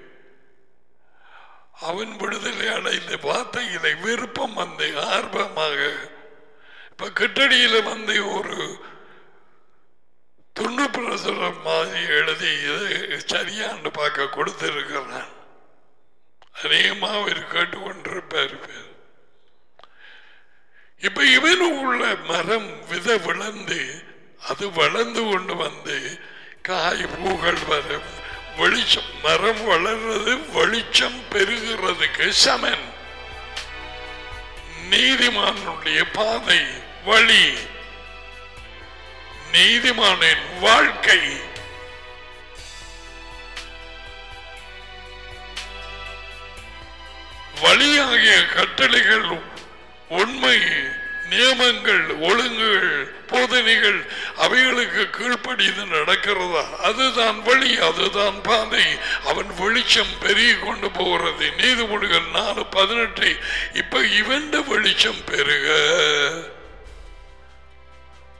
அவன் விடுதலையான இந்த வார்த்தையில விருப்பம் வந்து ஆர்வமாக. இப்ப கிட்டடியில வந்து ஒரு துண்டு பிரசுரம் மாதிரி எழுதி இது சரியான்னு பார்க்க கொடுத்திருக்கிறான். அநேகமாக அவர் கேட்டுக்கொண்டிருப்பார் பேர் இவனு உள்ள மரம் விதை விளந்து அது வளர்ந்து கொண்டு வந்து காய் பூகள் வரும். வெளிச்சம் மரம் வளர்றது வெளிச்சம் பெருகிறதுக்கு சமன். நீதிமானுடைய பாதை வழி. நீதிமானின் வாழ்க்கை. வழியாகிய கட்டளைகள் உண்மை. நியமங்கள் ஒழுங்குகள் போதனைகள் அவைகளுக்கு கீழ்ப்படிந்து நடக்கிறதா? அதுதான் வழி அதுதான் பாதை. அவன் வெளிச்சம் பெருகி கொண்டு போகிறது. நீதிமொழிகள் நாலு பதினெட்டு. இப்ப இவண்ட வெளிச்சம் பெருக.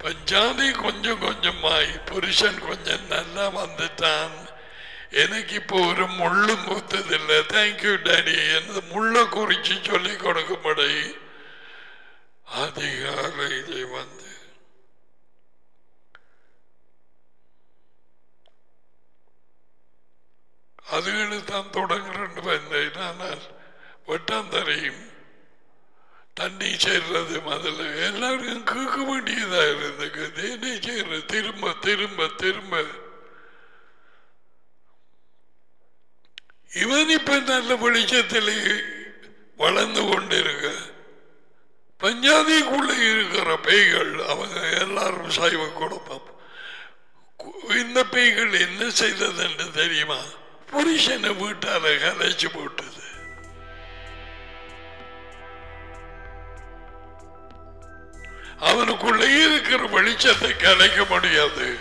பஞ்சாதி கொஞ்சம் கொஞ்சமாய் புருஷன் கொஞ்சம் நல்லா வந்துட்டான். எனக்கு இப்போ ஒரு முள்ளும் குத்ததில்லை தேங்க்யூ டேடி என்று முள்ளை குறித்து சொல்லி கொடுக்கும்படி. அதிகாலையிலே வந்து அதுகளை தான் தொடங்குறேன்னு வந்தேன் ஆனால் வெட்டாந்தரையும் தண்ணி சேர்றது முதல்ல. எல்லாருக்கும் கேட்க வேண்டியதா இருந்தது. தேனி சேர்றது திரும்ப திரும்ப திரும்ப. இவன் இப்ப நல்ல வெளிச்சத்திலே வளர்ந்து கொண்டிருக்க. பஞ்சாதிக்குள்ள இருக்கிற பேய்கள் அவங்க எல்லாரும் சைவ குடும்பம் இந்த பேய்கள் என்ன செய்தது என்று தெரியுமா? புருஷனை வீட்டால கலைச்சு போட்டது. அவனுக்குள்ளே இருக்கிற வெளிச்சத்தை கலைக்க முடியாது.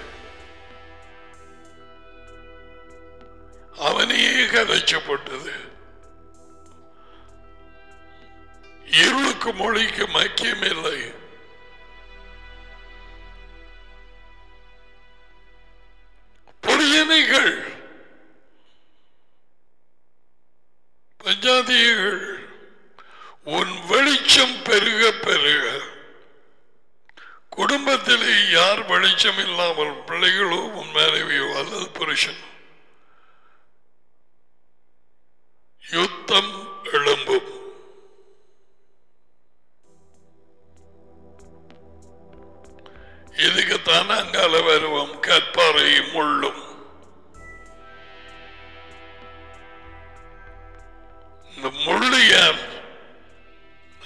அவனையே கலைச்சப்பட்டது இருளுக்கு மொழிக்கு மக்கியம் இல்லை. பொரியனைகள் பஞ்சாதிகள் உன் வெளிச்சம் பெருக பெருக. குடும்பத்திலே யார் வெளிச்சம் இல்லாமல் பிள்ளைகளோ உன் மனைவியோ அல்லது புருஷன்? யுத்தம் எழும்பும். இதுக்குத்தான் அங்கால வருவோம் கற்பாறை முள்ளும் இந்த முள்ளு யார்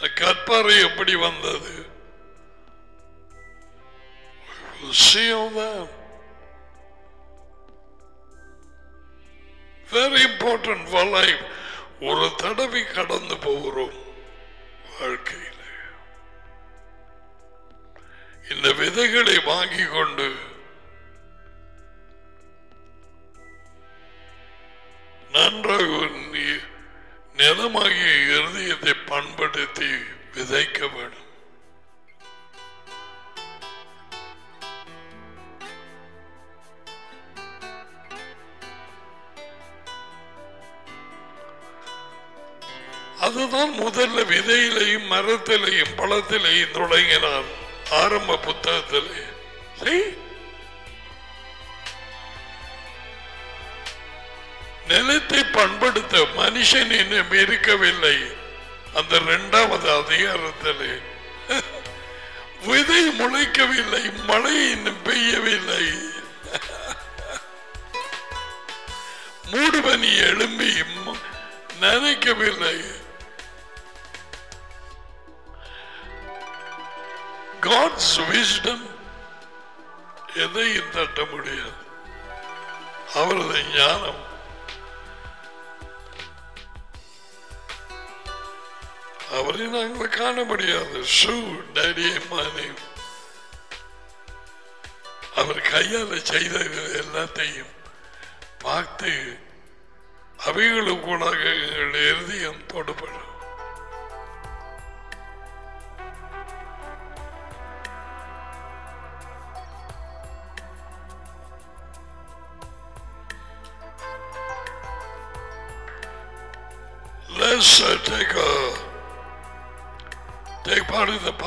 கற்பாறை எப்படி வந்தது? விஷயம்தான். Very important Very important. ஒரு தடவை கடந்து போகிறோம் வாழ்க்கை. இந்த விதைகளை வாங்கி கொண்டு நன்றாக நிலமாகிய இருதயத்தை பண்படுத்தி விதைக்க வேண்டும். அதுதான் முதல்ல விதையிலையும் மரத்திலையும் பழத்திலையும் தொடங்கினான். ஆரம்ப புத்தகத்தில். நிலத்தை பண்படுத்த மனுஷன் இன்னும் இருக்கவில்லை. அந்த இரண்டாவது அதிகாரத்தில். விதை முளைக்கவில்லை மழை இன்னும் பெய்யவில்லை. மூடுபனி எழும்பி நினைக்கவில்லை நனைக்கவில்லை. காட்ஸ் விஸ்டம் எதையும் தட்ட முடியாது. அவரது ஞானம் அவரை நாங்கள் காண முடியாது. ஷூ டேடியை மானே அவர் கையால் செய்த எல்லாத்தையும் பார்த்து அவைகளுக்கூடாக எங்கள் இருதயம் தொடப்படும்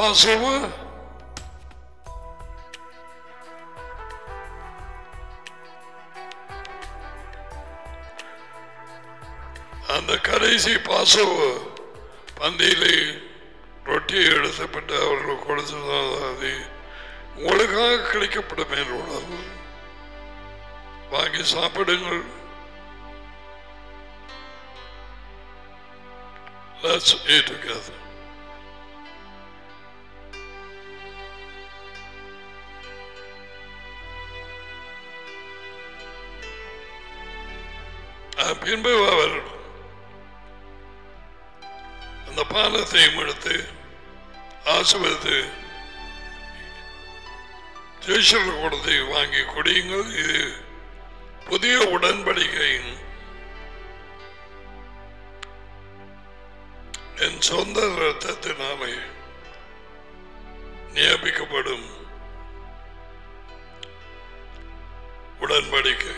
part அந்த கடைசி பாசோவர் பந்தியிலே ரொட்டியை எடுத்துப்பட்டு அவர்கள் கொடுத்தது உங்களுக்காக கிடைக்கப்படும் என்று உணர்வு. வாங்கி சாப்பிடுங்கள். Let's eat together. பின்பு வரணும். அந்த பாலத்தையும் எடுத்து ஆசிர்வதித்து ஜெய்சல் கொடுத்து வாங்கி குடியுங்கள். இது புதிய உடன்படிக்கையின் என் சொந்த ரத்தத்தினாலே நியமிக்கப்படும் உடன்படிக்கை.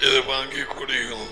இதை வாங்கி குடியும்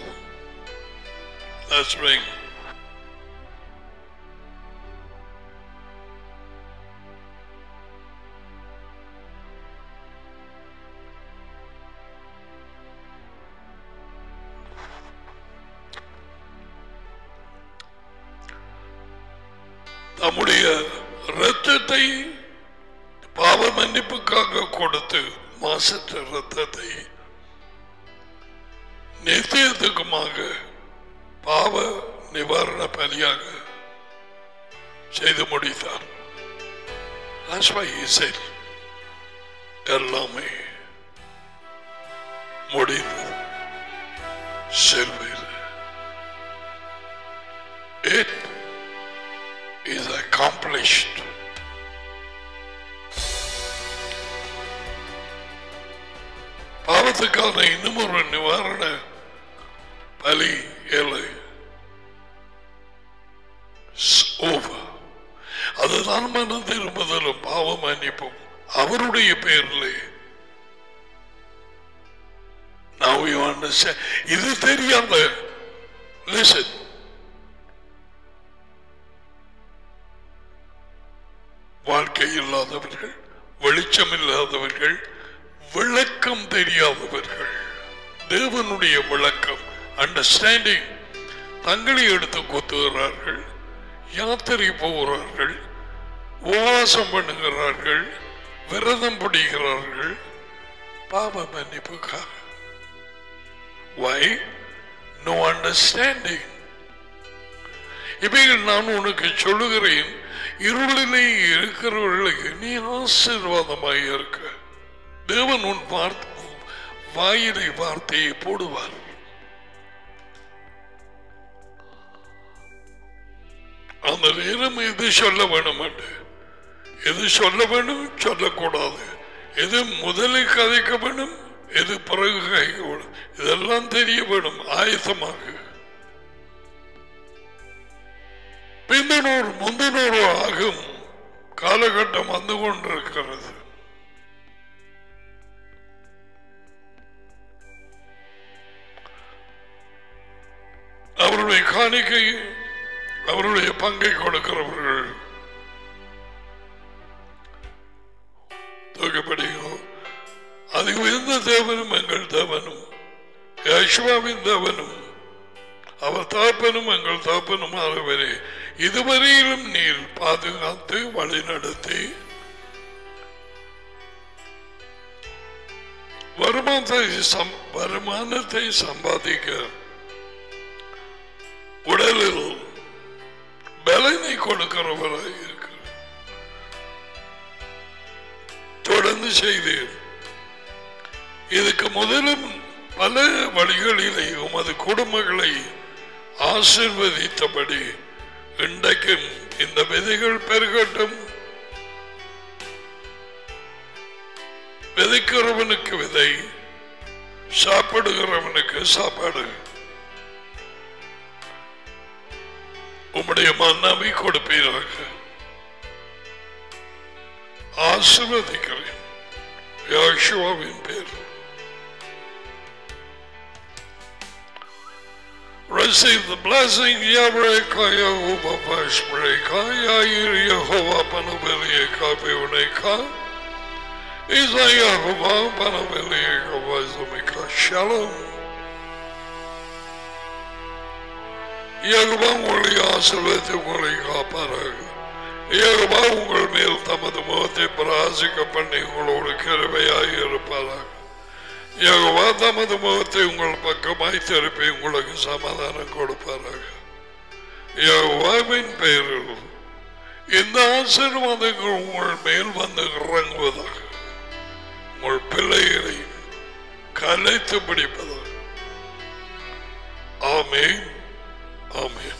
சங்கிலி எடுத்து கொத்துகிறார்கள் யாத்திரை போகிறார்கள் உபவாசம் பண்ணுகிறார்கள் விரதம் பிடிக்கிறார்கள் பாப மன்னிப்புக்காக. வை நோ அண்டர்ஸ்டாண்டிங் இவைகள் நான் உனக்கு சொல்லுகிறேன். இருளிலே இருக்கிறவர்களுக்கு நீ ஆசீர்வாதமாக இருக்க. தேவன் உன் வார்த்தை வாயிலை வார்த்தையை போடுவார். அந்த நேரம் எது சொல்ல வேணும் எது சொல்ல வேணும் சொல்லக்கூடாது. எது முதலில் கதைக்க வேணும் எது பிறகு கதைக்க வேணும்? இதெல்லாம் தெரிய வேணும் ஆயத்தமாக. பிந்தனோர் முந்தினூர் ஆகும். காலகட்டம் வந்து கொண்டிருக்கிறது. அவருடைய காணிக்கை அவருடைய பங்கை கொடுக்கிறவர்கள். தூக்கப்படியோ அது உயர்ந்த தேவனும் எங்கள் தேவனும். யஷ்வாவின் தேவனும். அவர் தாப்பனும் எங்கள் தாப்பனும் ஆகவரே இதுவரையிலும் நீர் பாதுகாத்து வழி நடத்தி வருமானத்தை வருமானத்தை சம்பாதிக்க. உடலில் பலனை கொடுக்கிறவராக இருக்கிறார் தொடர்ந்து செய்து இதுக்கு முதலும் பல வழிகளிலே உமது குடும்பங்களை ஆசிர்வதித்தபடி இன்றைக்கும் இந்த விதைகள் பெருகட்டும். விதைக்கிறவனுக்கு விதை சாப்பிடுகிறவனுக்கு சாப்பாடு. உம்முடைய மன்னாவை கொடுப்பீராக ஆசிர்வதிக்கிறேன் யோசுவாவின் பேர் Receive the blessing, Yabreka, Yehovah, Vashbreka, Yair, Yehovah, Panabelika, Bioneka, Isa Yehovah, Panabelika, Vazamika, Shalom. யகுபா உங்களை ஆசிர்வதித்து உங்களை காப்பாராக. யகுபா உங்கள் மேல் தமது முகத்தை பிரகாசிக்க பண்ணி உங்களோடு கிருபையாக இருப்பாராக. யகுபா தமது முகத்தை உங்கள் பக்கமாய் திருப்பி உங்களுக்கு சமாதானம் கொடுப்பாராக. யகுபாவின் பெயரில் இந்த ஆசீர்வாதங்கள் உங்கள் மேல் வந்து இறங்குவதாக. உங்கள் பிள்ளைகளை கலைத்து பிடிப்பதாக. ஆமேன். Amen.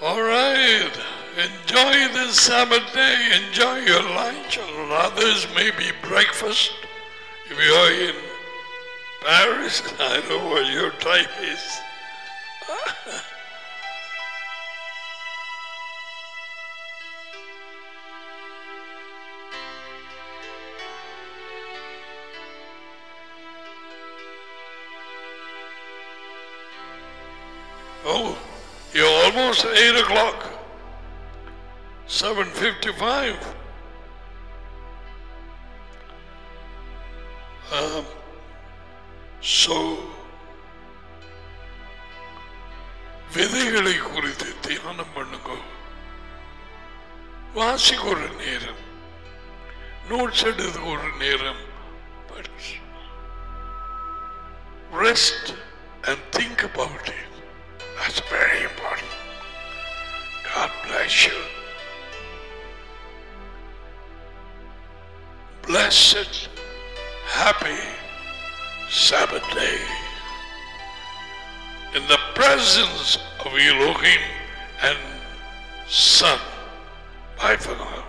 All right. Enjoy this Sabbath day. Enjoy your lunch or others maybe breakfast. If you are in Paris, I know what your time is. Oh, you're almost 8 o'clock. 7.55. Um, so, விதைகளை குறித்து தியானம் பண்ணுங்க வாசிக்கு ஒரு நேரம் notes எடுத்து ஒரு நேரம் but rest and think about it That's very important. God bless you. Blessed, happy Sabbath day. In the presence of Elohim and Son. Bye for now.